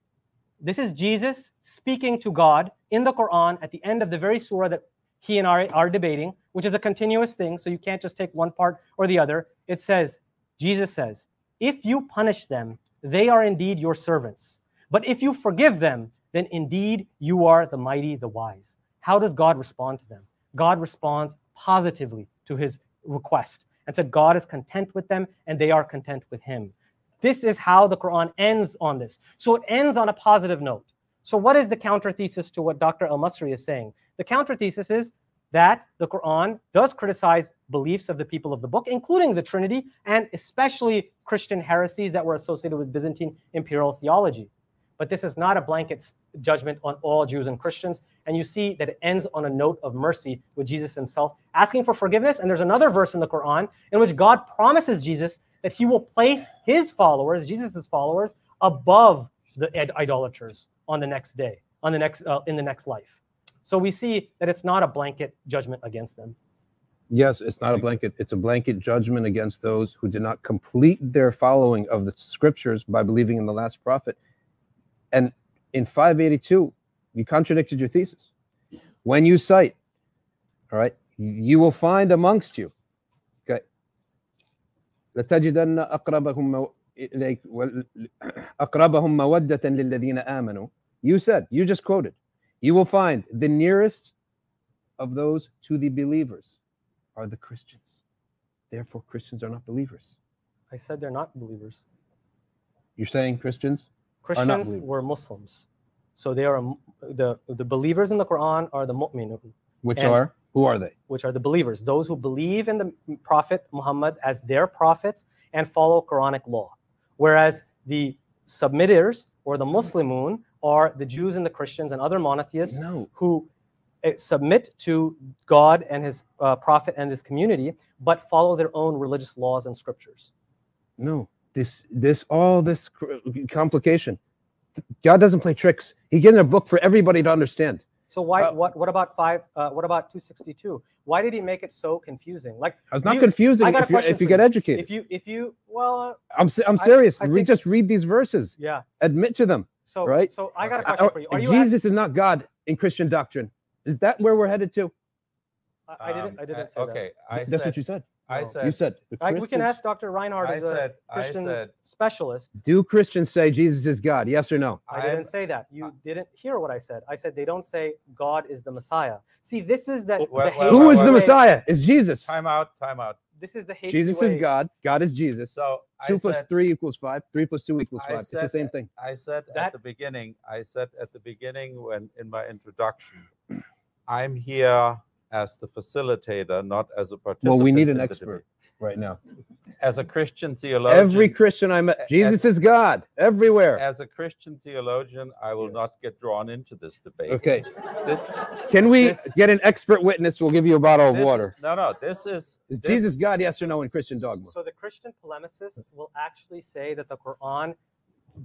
this is Jesus speaking to God in the Quran at the end of the very surah that he and I are debating, which is a continuous thing. So you can't just take one part or the other. It says, Jesus says, if you punish them, they are indeed your servants. But if you forgive them, then indeed you are the mighty, the wise. How does God respond to them? God responds positively to his request and said, God is content with them and they are content with him. This is how the Quran ends on this. So it ends on a positive note. So, what is the counter thesis to what Dr. Al Masri is saying? The counter thesis is that the Quran does criticize beliefs of the people of the book, including the Trinity and especially Christian heresies that were associated with Byzantine imperial theology. But this is not a blanket judgment on all Jews and Christians. And you see that it ends on a note of mercy with Jesus himself asking for forgiveness. And there's another verse in the Quran in which God promises Jesus that he will place his followers, Jesus' followers, above the idolaters on the next day, on the next uh, in the next life. So we see that it's not a blanket judgment against them. Yes, it's not a blanket. It's a blanket judgment against those who did not complete their following of the scriptures by believing in the last prophet. And in 582, you contradicted your thesis. When you cite, all right, you will find amongst you, okay, لتجدن أقربهم أقربهم مودة للذين آمنوا. You said, you just quoted, you will find the nearest of those to the believers are the Christians. Therefore, Christians are not believers. I said they're not believers. You're saying Christians? Christians were Muslims. So they are the the believers in the Quran are the mu'minun. Which and, are who are they? Which are the believers, those who believe in the Prophet Muhammad as their prophets and follow Quranic law. Whereas the submitters or the Muslimun are the Jews and the Christians and other monotheists no. who eh, submit to God and his uh, prophet and his community, but follow their own religious laws and scriptures. No, this this all this complication. God doesn't play tricks. He gives a book for everybody to understand. So why? Uh, what? What about five? Uh, what about two sixty two? Why did he make it so confusing? Like it's not you, confusing if you if you get educated. If you if you well, uh, I'm I'm serious. I, I think, just read these verses. Yeah. Admit to them. So right. So I got a question for you. Are you Jesus asking, is not God in Christian doctrine. Is that where we're headed to? I, I didn't. I didn't say okay, that. Okay, that's what you said. I oh. said you said I, we can ask Dr. Reinhardt as a Christian said, specialist. Do Christians say Jesus is God? Yes or no? I didn't say that. You didn't hear what I said. I said they don't say God is the Messiah. See, this is that. Well, well, who is the Messiah? Is Jesus? Time out. Time out. This is the Jesus way. is God. God is Jesus. So two plus three equals five. Three plus two equals five. Said, it's the same thing. I said that, at the beginning. I said at the beginning when in my introduction, I'm here as the facilitator, not as a participant. Well, we need an expert right now. As a Christian theologian, every Christian I met, Jesus as, is God everywhere. As a Christian theologian, I will yes. not get drawn into this debate. Okay. This can we this, get an expert witness? We'll give you a bottle of this, water. No, no. This is is this, Jesus God? Yes or no in Christian dogma? So the Christian polemicists will actually say that the Quran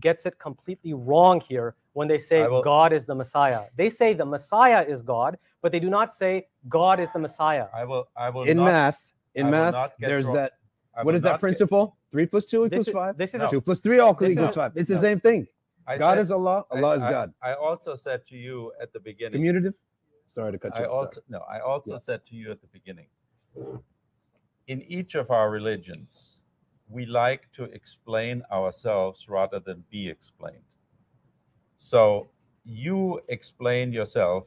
gets it completely wrong here when they say will, God is the Messiah. They say the Messiah is God, but they do not say God is the Messiah. I will. I will. In not, math, in I math, there's drawn, that. What is that principle? Get, three plus two equals this five. This is no. two plus three all equals five. It's no. the same thing. I God said, is Allah. Allah I, is God. I, also said to you at the beginning. Commutative. Sorry to cut you. I also no. I also yeah. said to you at the beginning. In each of our religions, we like to explain ourselves rather than be explained. So you explain yourself.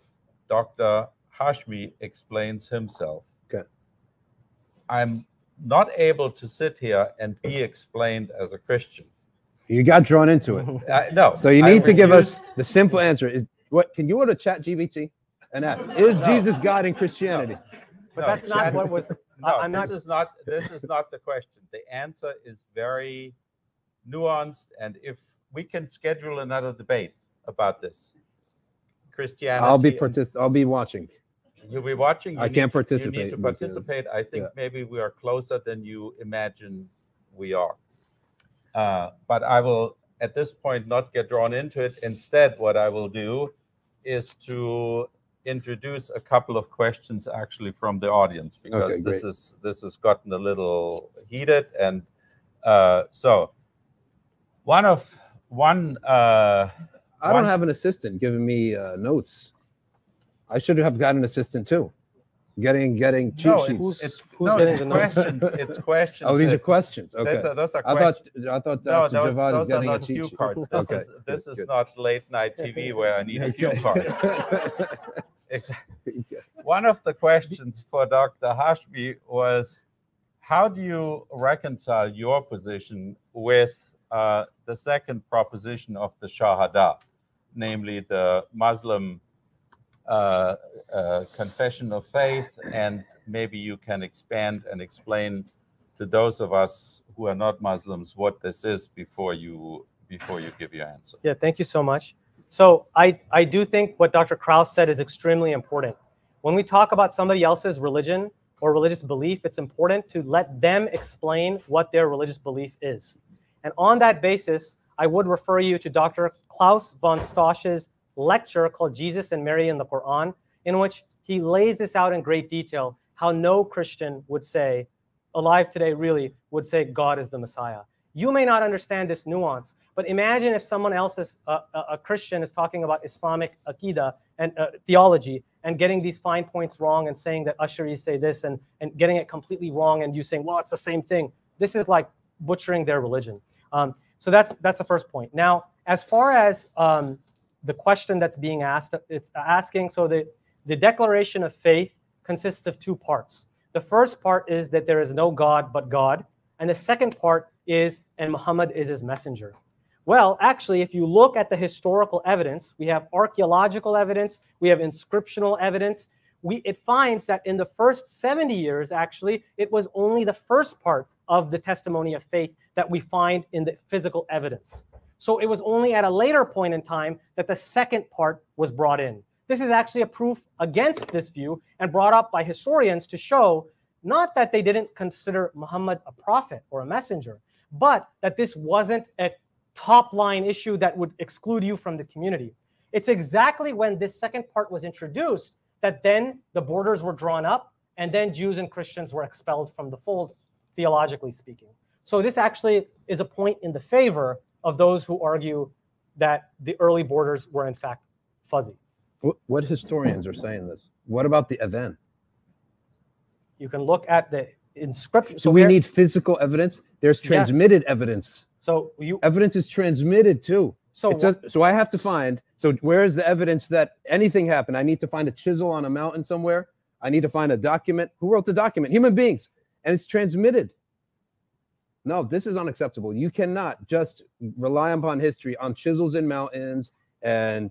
Dr. Hashmi explains himself. Okay. I'm not able to sit here and be explained as a Christian. You got drawn into it. Uh, no. So you need I to refuse. give us the simple answer. Is what? Can you go to Chat GBT and ask? Is no. Jesus God in Christianity? No. But no, that's not Chat, what was. No, I'm this not, is not. This is not the question. The answer is very nuanced, and if we can schedule another debate about this, Christianity. I'll be partic- I'll be watching. You'll be watching. You I can't participate. You need to participate. I think yeah. maybe we are closer than you imagine we are. Uh, but I will, at this point, not get drawn into it. Instead, what I will do is to introduce a couple of questions actually from the audience because Okay, this is this has gotten a little heated and uh, so one of one uh, I One- don't have an assistant giving me uh, notes. I should have got an assistant too. Getting getting cheat no, sheets. it's, it's who's no, getting it's the questions. It's questions. oh, these are questions. that- Okay. that- those are questions. I thought I thought No, Dr. those, Javad is those are getting a not cheat cue sheet. cards. This Okay, is good, is good. not late night TV where I need cue Okay. cards. One of the questions for Dr. Hashmi was, how do you reconcile your position with uh, the second proposition of the Shahada, namely the Muslim uh, uh, confession of faith? And maybe you can expand and explain to those of us who are not Muslims what this is before you before you give your answer. Yeah, thank you so much. So I, I do think what Dr. Krauss said is extremely important. When we talk about somebody else's religion or religious belief, it's important to let them explain what their religious belief is. And on that basis, I would refer you to Dr. Klaus von Stosch's lecture called Jesus and Mary in the Quran, in which he lays this out in great detail how no Christian would say, alive today really, would say God is the Messiah. You may not understand this nuance, but imagine if someone else is uh, a, a Christian is talking about Islamic akida and uh, theology and getting these fine points wrong and saying that Asharis say this and, and getting it completely wrong and you saying, well, it's the same thing. This is like butchering their religion. Um, so that's that's the first point. Now, as far as um, the question that's being asked, it's asking so the the declaration of faith consists of two parts. The first part is that there is no God but God, and the second part is and Muhammad is his messenger. Well, actually, if you look at the historical evidence, we have archaeological evidence, we have inscriptional evidence. We, it finds that in the first 70 years, actually, it was only the first part of the testimony of faith that we find in the physical evidence. So it was only at a later point in time that the second part was brought in. This is actually a proof against this view and brought up by historians to show not that they didn't consider Muhammad a prophet or a messenger, but that this wasn't a top line issue that would exclude you from the community. It's exactly when this second part was introduced that then the borders were drawn up and then Jews and Christians were expelled from the fold, theologically speaking. So this actually is a point in the favor of those who argue that the early borders were in fact fuzzy. What, what historians are saying this? What about the event? You can look at the inscription. So we there- need physical evidence. There's Yes. transmitted evidence. So you. Evidence is transmitted too. So what- so I have to find. So where is the evidence that anything happened? I need to find a chisel on a mountain somewhere. I need to find a document. Who wrote the document? Human beings, and it's transmitted. No, this is unacceptable. You cannot just rely upon history on chisels in mountains and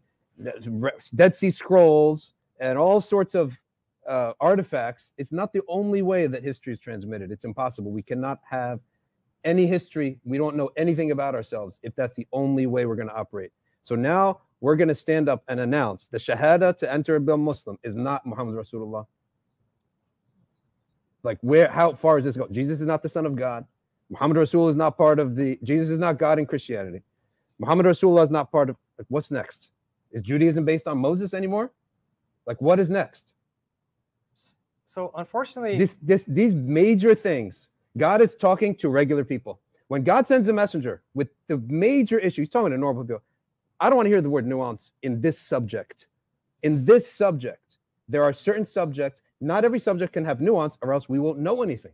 Dead Sea Scrolls and all sorts of uh, artifacts. It's not the only way that history is transmitted. It's impossible. We cannot have any history. We don't know anything about ourselves if that's the only way we're going to operate. So now we're going to stand up and announce the Shahada to enter a bill Muslim is not Muhammad Rasulullah. Like where, how far is this going? Jesus is not the son of God. Muhammad Rasul is not part of the. Jesus is not God in Christianity. Muhammad Rasulullah is not part of. Like, what's next? Is Judaism based on Moses anymore? Like, what is next? So unfortunately, This, this, these major things. God is talking to regular people. When God sends a messenger with the major issue, He's talking to normal people. I don't want to hear the word nuance in this subject. In this subject, there are certain subjects. Not every subject can have nuance, or else we won't know anything.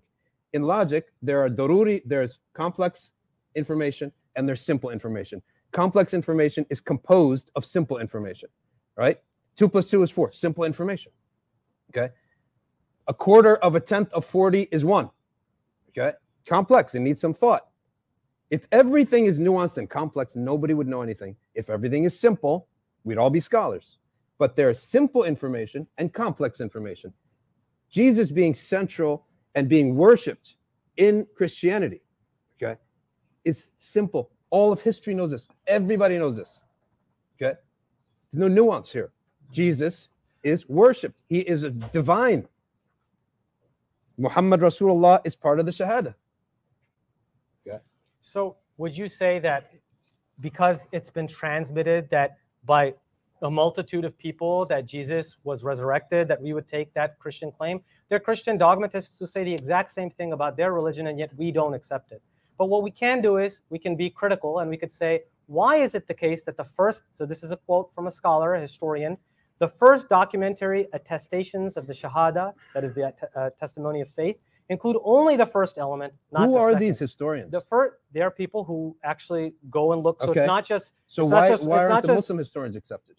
In logic, there are daruri, there's complex information, and there's simple information. Complex information is composed of simple information, right? Two plus two is four, simple information. Okay. A quarter of a tenth of 40 is one. Okay. Complex, it needs some thought. If everything is nuanced and complex, nobody would know anything. If everything is simple, we'd all be scholars. But there is simple information and complex information. Jesus being central and being worshiped in Christianity, okay, is simple. All of history knows this. Everybody knows this. Okay. There's no nuance here. Jesus is worshipped. He is a divine. Muhammad Rasulullah is part of the Shahada. Okay. So would you say that because it's been transmitted that by a multitude of people that Jesus was resurrected, that we would take that Christian claim? There are Christian dogmatists who say the exact same thing about their religion, and yet we don't accept it. But what we can do is we can be critical and we could say, why is it the case that the first, so this is a quote from a scholar, a historian, the first documentary attestations of the Shahada, that is the uh, testimony of faith, include only the first element, not Who the are second. these historians? The first, they are people who actually go and look. So Okay. it's not just so it's not why, just- why aren't not the Muslim historians accepted?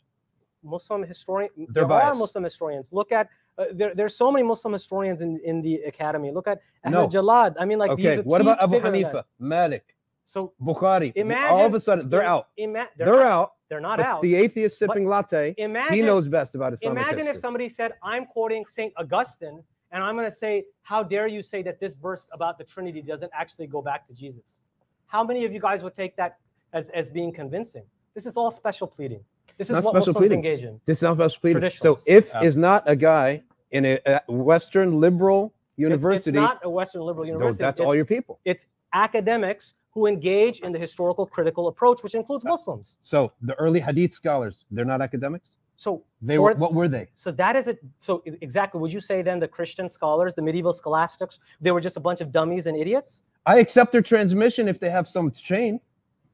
Muslim historian. They're there are. Muslim historians. Look at uh, there. There's so many Muslim historians in, in the academy. Look at Ahmed No. Jalad. I mean, like okay, these. are what about Abu figures in that. Hanifa, Malik, So Bukhari? Imagine- all of a sudden they're out. Ima- They're, they're, not, out. They're not but out. The atheist sipping latte, imagine. he knows best about Islamic Imagine if somebody said, "I'm quoting Saint Augustine," and I'm going to say, "How dare you say that this verse about the Trinity doesn't actually go back to Jesus?" How many of you guys would take that as as being convincing? This is all special pleading. This is Not what special Muslims pleading. engage in. This is not about pleading. So if Yeah. is not a guy in a, a Western liberal university, It's not a Western liberal tho- university. that's it's, all your people. it's academics who engage in the historical critical approach, which includes uh, Muslims. So the early Hadith scholars, they're not academics. So They for- were. What were they? So that is it. So exactly, would you say then the Christian scholars, the medieval scholastics, they were just a bunch of dummies and idiots? I accept their transmission if they have some chain.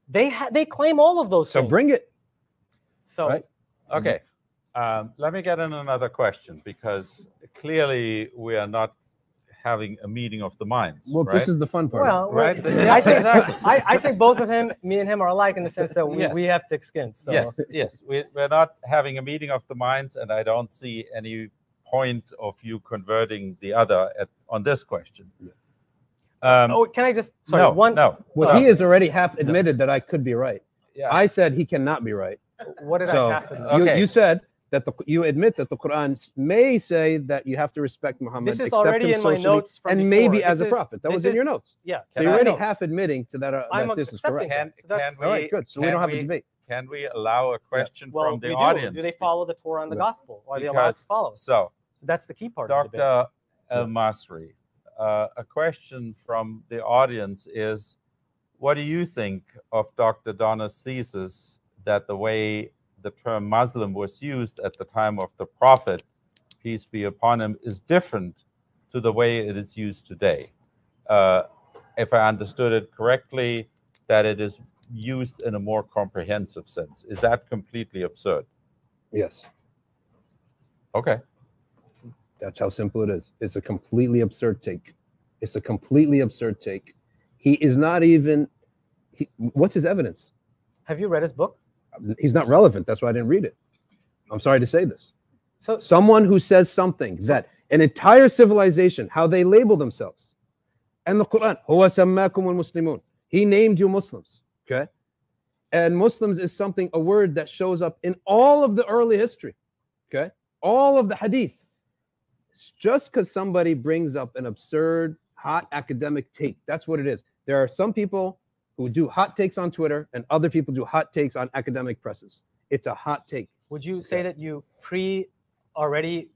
They ha- they claim all of those So things. bring it. So right? Okay. Um, let me get in another question because clearly we are not having a meeting of the minds. Well, right? this is the fun part. well, Right, I think. I, I think both of him, me and him, are alike in the sense that we, Yes. we have thick skins. So Yes, yes. We, we're not having a meeting of the minds, and I don't see any point of you converting the other at, on this question. Um, Oh, can I just sorry no, one? no. Well, no. he has already half admitted that I could be right. Yeah. I said he cannot be right. What did so I have to do? Okay. you, you said that the, you admit that the Quran may say that you have to respect Muhammad. This is accept already him in my socially, notes from and maybe before. as This a prophet. That was in is- your notes. Yeah. So you're already notes. half admitting to that, uh, I'm that this is accepting correct. Can, So that's- can we, All right, good. So we don't have we- a debate. Can we allow a question Well, from the do. audience? Do they follow the Torah and the No. gospel? Are they allowed to follow? So, So that's the key part. of the debate. Dr. ElMasry, uh, a question from the audience is What do you think of Dr. Donna's thesis that the way the term Muslim was used at the time of the Prophet, peace be upon him, is different to the way it is used today? Uh, if I understood it correctly, that it is used in a more comprehensive sense. Is that completely absurd? Yes, Okay. that's how simple it is. It's a completely absurd take. It's a completely absurd take. He is not even. He, what's his evidence? Have you read his book? He's not relevant. That's why I didn't read it. I'm sorry to say this. So someone who says something that an entire civilization, how they label themselves, and the Quran, "Huwa sammakum al-Muslimun." He named you Muslims. Okay, and Muslims is something a word that shows up in all of the early history. Okay, all of the Hadith. It's just because somebody brings up an absurd, hot academic take. That's what it is. There are some people who do hot takes on Twitter, and other people do hot takes on academic presses. It's a hot take. would you say that you pre already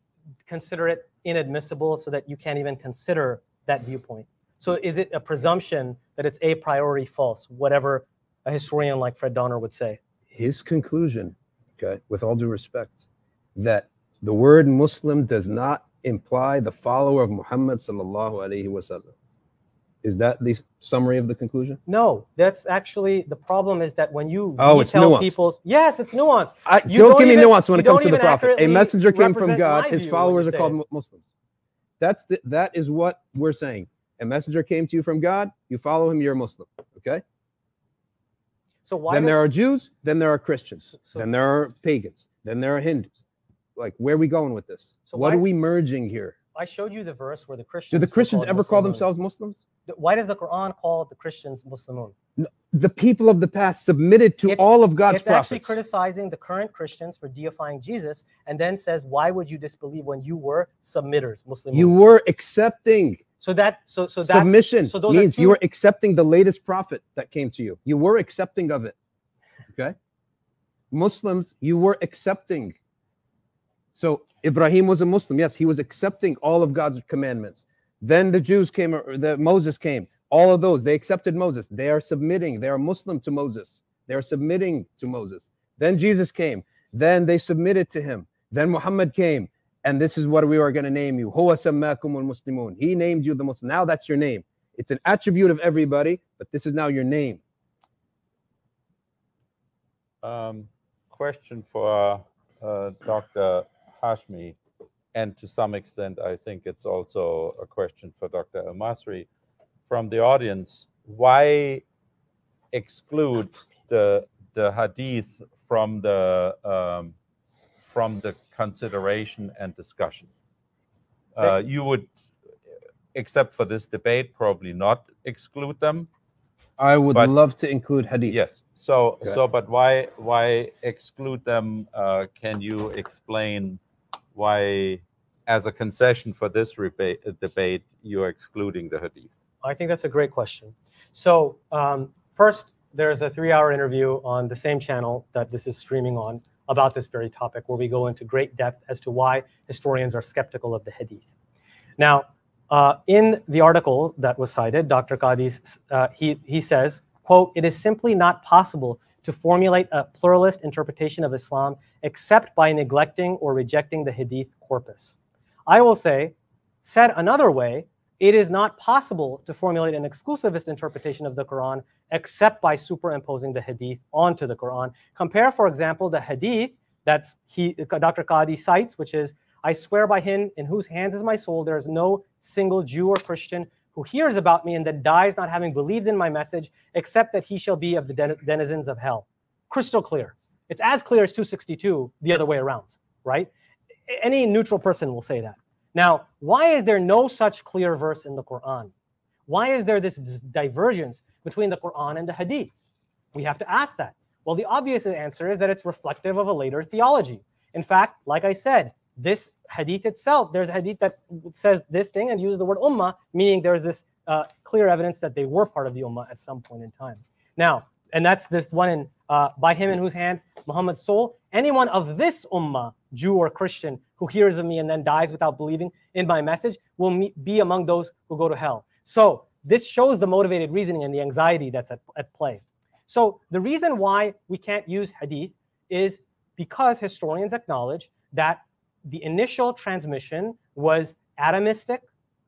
consider it inadmissible so that you can't even consider that viewpoint? So is it a presumption that it's a priori false, whatever a historian like Fred Donner would say? his conclusion, okay, with all due respect, that the word Muslim does not imply the follower of Muhammad sallallahu alaihi wasallam. Is that the summary of the conclusion? No, that's actually the problem is that when you Oh, it's nuanced. people's yes, it's nuanced. I, You don't, don't give me nuance when it comes to the prophet. A messenger came from God. His followers are called Muslims. That's the, that is what we're saying. A messenger came to you from God. You follow him. You're a Muslim. Okay. So why then there are Jews. Then there are Christians. So- then there are pagans. Then there are Hindus. Like where are we going with this? So what why- are we merging here? I showed you the verse where the Christians. Do the Christians ever call themselves Muslims? Why does the Quran call the Christians Muslimun? The people of the past submitted to It's- all of God's it's actually criticizing the current Christians for deifying Jesus, and then says, "Why would you disbelieve when you were submitters, Muslim?" you were accepting so that so so that submission so means you were accepting the latest prophet that came to you. You were accepting of it. Okay, Muslims, you were accepting. So Ibrahim was a Muslim. Yes, he was accepting all of God's commandments. Then the Jews came, or the Moses came. All of those, they accepted Moses. They are submitting. They are Muslim to Moses. They are submitting to Moses. Then Jesus came. Then they submitted to him. Then Muhammad came. And this is what we are going to name you. Muslimun. He named you the Muslim. Now that's your name. It's an attribute of everybody, but this is now your name. Um, question for uh, Dr. Hashmi, and to some extent, I think it's also a question for Dr. ElMasry from the audience. Why exclude the the hadith from the um, from the consideration and discussion? Uh, you would, except for this debate, probably not exclude them. I would But- love to include hadith. Yes. So, Okay. so, but why, why exclude them? Uh, can you explain why, as a concession for this debate, you're excluding the hadith? I think that's a great question. So, um, first, there's a three hour interview on the same channel that this is streaming on about this very topic, where we go into great depth as to why historians are skeptical of the hadith. Now, uh, in the article that was cited, Dr. Qadhi, uh, he, he says, quote, it is simply not possible to formulate a pluralist interpretation of Islam except by neglecting or rejecting the hadith corpus. I will say, said another way, it is not possible to formulate an exclusivist interpretation of the Quran except by superimposing the hadith onto the Quran. Compare, for example, the hadith that's he, Dr. Qadhi cites, which is, I swear by him in whose hands is my soul, there is no single Jew or Christian who hears about me and then dies not having believed in my message, except that he shall be of the den- denizens of hell. Crystal clear. It's as clear as 262 the other way around, right? Any neutral person will say that. Now, why is there no such clear verse in the Quran? Why is there this divergence between the Quran and the Hadith? We have to ask that. Well, the obvious answer is that it's reflective of a later theology. In fact, like I said, this hadith itself, there's a hadith that says this thing and uses the word ummah, meaning there's this uh, clear evidence that they were part of the ummah at some point in time. Now, and that's this one in uh, by him in whose hand Muhammad's soul. Anyone of this ummah, Jew or Christian, who hears of me and then dies without believing in my message, will me- be among those who go to hell. So this shows the motivated reasoning and the anxiety that's at, at play. So the reason why we can't use hadith is because historians acknowledge that the initial transmission was atomistic,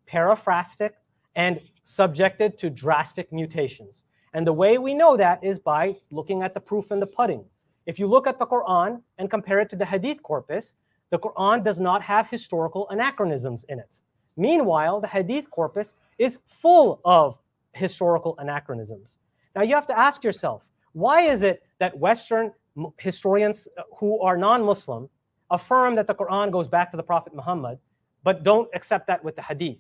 paraphrastic, and subjected to drastic mutations. And the way we know that is by looking at the proof in the pudding. If you look at the Quran and compare it to the Hadith corpus, the Quran does not have historical anachronisms in it. Meanwhile, the Hadith corpus is full of historical anachronisms. Now you have to ask yourself, why is it that Western historians uh, who are non-Muslim affirm that the Quran goes back to the Prophet Muhammad, but don't accept that with the Hadith?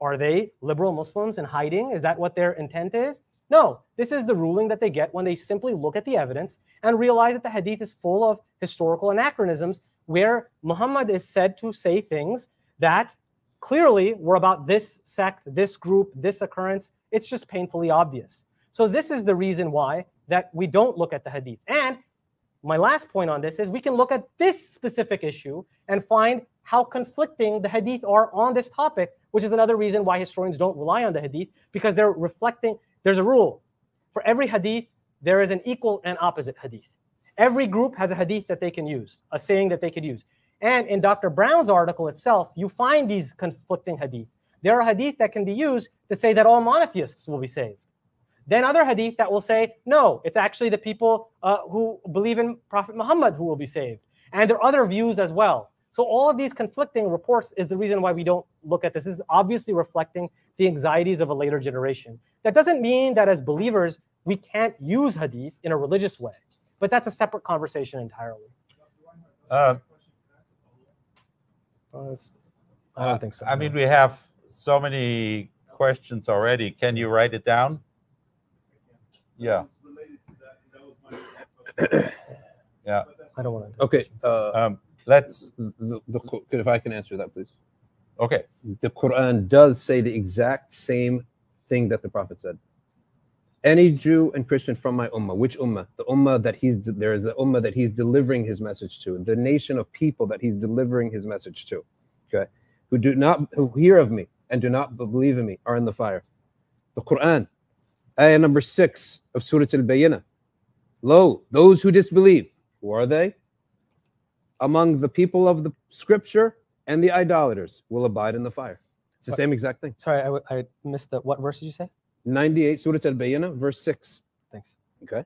Are they liberal Muslims in hiding? Is that what their intent is? No, this is the ruling that they get when they simply look at the evidence and realize that the Hadith is full of historical anachronisms where Muhammad is said to say things that clearly were about this sect, this group, this occurrence. It's just painfully obvious. So this is the reason why that we don't look at the hadith. And my last point on this is we can look at this specific issue and find how conflicting the hadith are on this topic, which is another reason why historians don't rely on the hadith because they're reflecting. There's a rule for every hadith, there is an equal and opposite hadith. Every group has a hadith that they can use, a saying that they could use. And in Dr. Brown's article itself, you find these conflicting hadith. There are hadith that can be used to say that all monotheists will be saved. Then other hadith that will say, no, it's actually the people uh, who believe in Prophet Muhammad who will be saved. And there are other views as well. So all of these conflicting reports is the reason why we don't look at this. This is obviously reflecting the anxieties of a later generation. That doesn't mean that as believers, we can't use hadith in a religious way. But that's a separate conversation entirely. Uh, Uh, it's- I don't think so. I mean, we have so many questions already. Can you write it down? Yeah. Yeah. I don't want to. Okay. Uh, Um, let's. the, the, if I can answer that, please. Okay. the Quran does say the exact same thing that the Prophet said. Any Jew and Christian from my ummah, which ummah? The ummah that he's there is the ummah that he's delivering his message to, the nation of people that he's delivering his message to, okay, who do not who hear of me and do not believe in me are in the fire. The Quran, ayah number six of Surah Al Bayyinah. Lo, those who disbelieve, who are they? Among the people of the scripture and the idolaters will abide in the fire. It's the What? same exact thing. Sorry, I, w- I missed the what verse did you say? 98 Surah Al Bayyinah, verse 6. Thanks. Okay.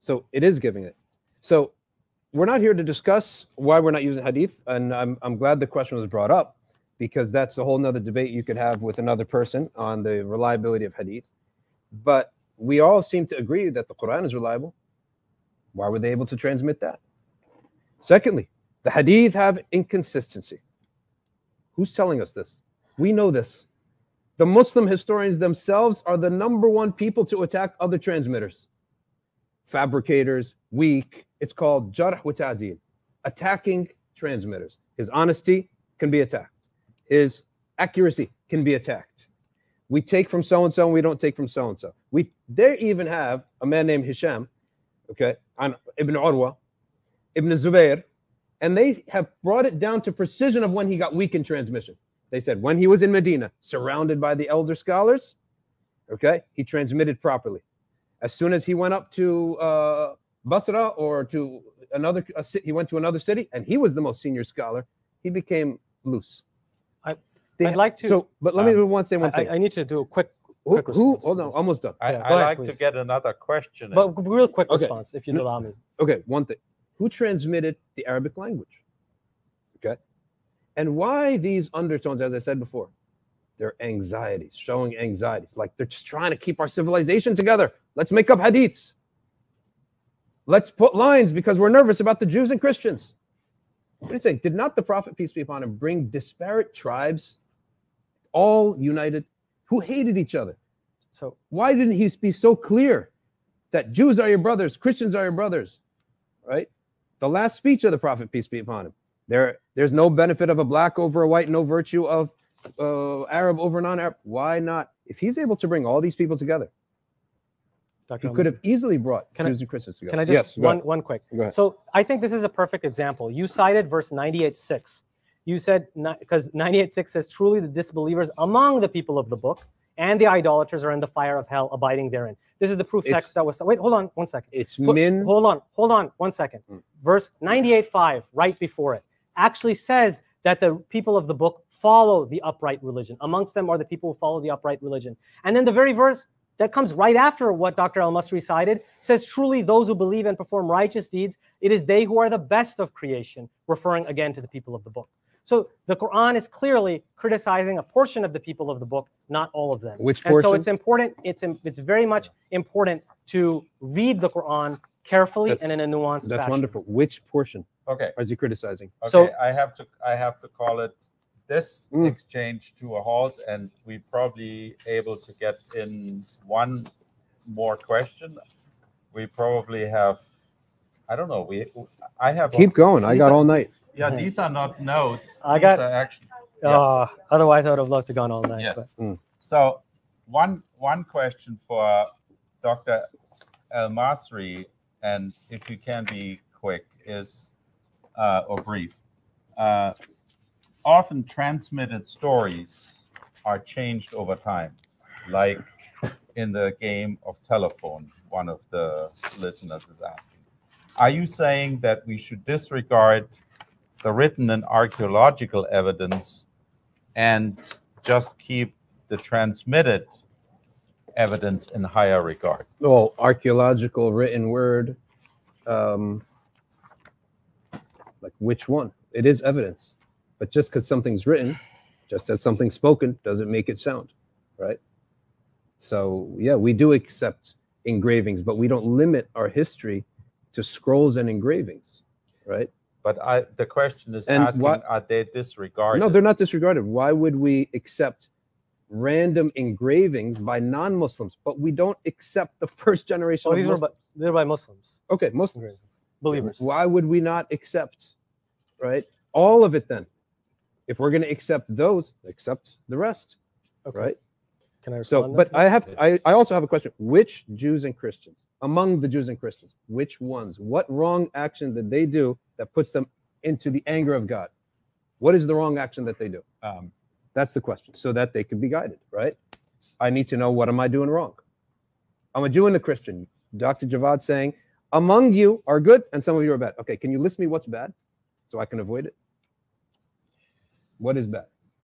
So it is giving it. So we're not here to discuss why we're not using hadith. And I'm, I'm glad the question was brought up because that's a whole nother debate you could have with another person on the reliability of hadith. But we all seem to agree that the Quran is reliable. Why were they able to transmit that? Secondly, the hadith have inconsistency. Who's telling us this? We know this. The Muslim historians themselves are the number one people to attack other transmitters, fabricators, weak. It's called jarh wa ta'dil, attacking transmitters. His honesty can be attacked. His accuracy can be attacked. We take from so and so, and we don't take from so and so. We they even have a man named Hisham, okay, on Ibn Urwa, Ibn Zubair, and they have brought it down to precision of when he got weak in transmission. They said when he was in Medina, surrounded by the elder scholars, okay, he transmitted properly. As soon as he went up to uh, Basra or to another, a, he went to another city, and he was the most senior scholar. He became loose. I- They I'd like to- So, but let me um, one say one I, thing. I need to do a quick, who, quick who? response, Hold on, almost done. I, Yeah, I go ahead, like please. to get another question. in. but real quick Okay. response, if you'd No. allow me. Okay, one thing. Who transmitted the Arabic language? Okay. And why these undertones, as I said before? They're anxieties, showing anxieties. Like they're just trying to keep our civilization together. Let's make up hadiths. Let's put lines because we're nervous about the Jews and Christians. What do you say? Did not the Prophet, peace be upon him, bring disparate tribes, all united, who hated each other? So Why didn't he be so clear that Jews are your brothers, Christians are your brothers? Right? The last speech of the prophet, peace be upon him. There, there's no benefit of a black over a white, no virtue of uh, Arab over non-Arab. Why not? If he's able to bring all these people together, Dr. he could have easily brought Can I- Jews and Christians together. Can I just yes, one one quick? So I think this is a perfect example. You cited verse 98.6. You said because 98.6 says truly the disbelievers among the people of the book and the idolaters are in the fire of hell abiding therein. This is the proof It's- text that was wait, hold on one second. It's So- min. Hold on, hold on one second. Mm. Verse 98.5, right before it, actually says that the people of the book follow the upright religion. Amongst them are the people who follow the upright religion. And then the very verse that comes right after what Dr. ElMasry cited says, Truly, those who believe and perform righteous deeds, it is they who are the best of creation, referring again to the people of the book. So the Quran is clearly criticizing a portion of the people of the book, not all of them. Which And so it's important, it's, it's very much important to read the Quran carefully That's- and in a nuanced That's fashion. wonderful. Which portion okay. is he criticizing? Okay, So- I have to I have to call it this Mm. exchange to a halt, and we probably able to get in one more question. We probably have, I don't know. We I have Keep going. I got all night. Yeah, these are not notes. I these got- are actually yeah. Uh, otherwise, I would have loved to gone all night. Yes. but- So one one question for Dr. ElMasry, and if you can be quick, is uh, or brief. Uh, often transmitted stories are changed over time, like in the game of telephone. One of the listeners is asking. Are you saying that we should disregard the written and archaeological evidence and just keep the transmitted evidence in higher regard. well, archaeological written word, um, like which one? It is evidence, but just because something's written, just as something's spoken, doesn't make it sound, right? So yeah, we do accept engravings, but we don't limit our history to scrolls and engravings, right? But I, the question is And asking, what- are they disregarded? No, they're not disregarded. Why would we accept random engravings by non-Muslims, but we don't accept the first generation Oh, of these were by, Muslims? they're by Muslims, okay, Muslims. believers. Why would we not accept, right? All of it then. If we're going to accept those, accept the rest, Okay. right? Can I So, but? I have, to, I, I also have a question. Which Jews and Christians, among the Jews and Christians, which ones? What wrong action did they do that puts them into the anger of God? What is the wrong action that they do? Um, That's the question, so that they can be guided, right? I need to know what am I doing wrong. I'm a Jew and a Christian. Dr. Javad saying, among you are good and some of you are bad. Okay, can you list me what's bad so I can avoid it? What is bad?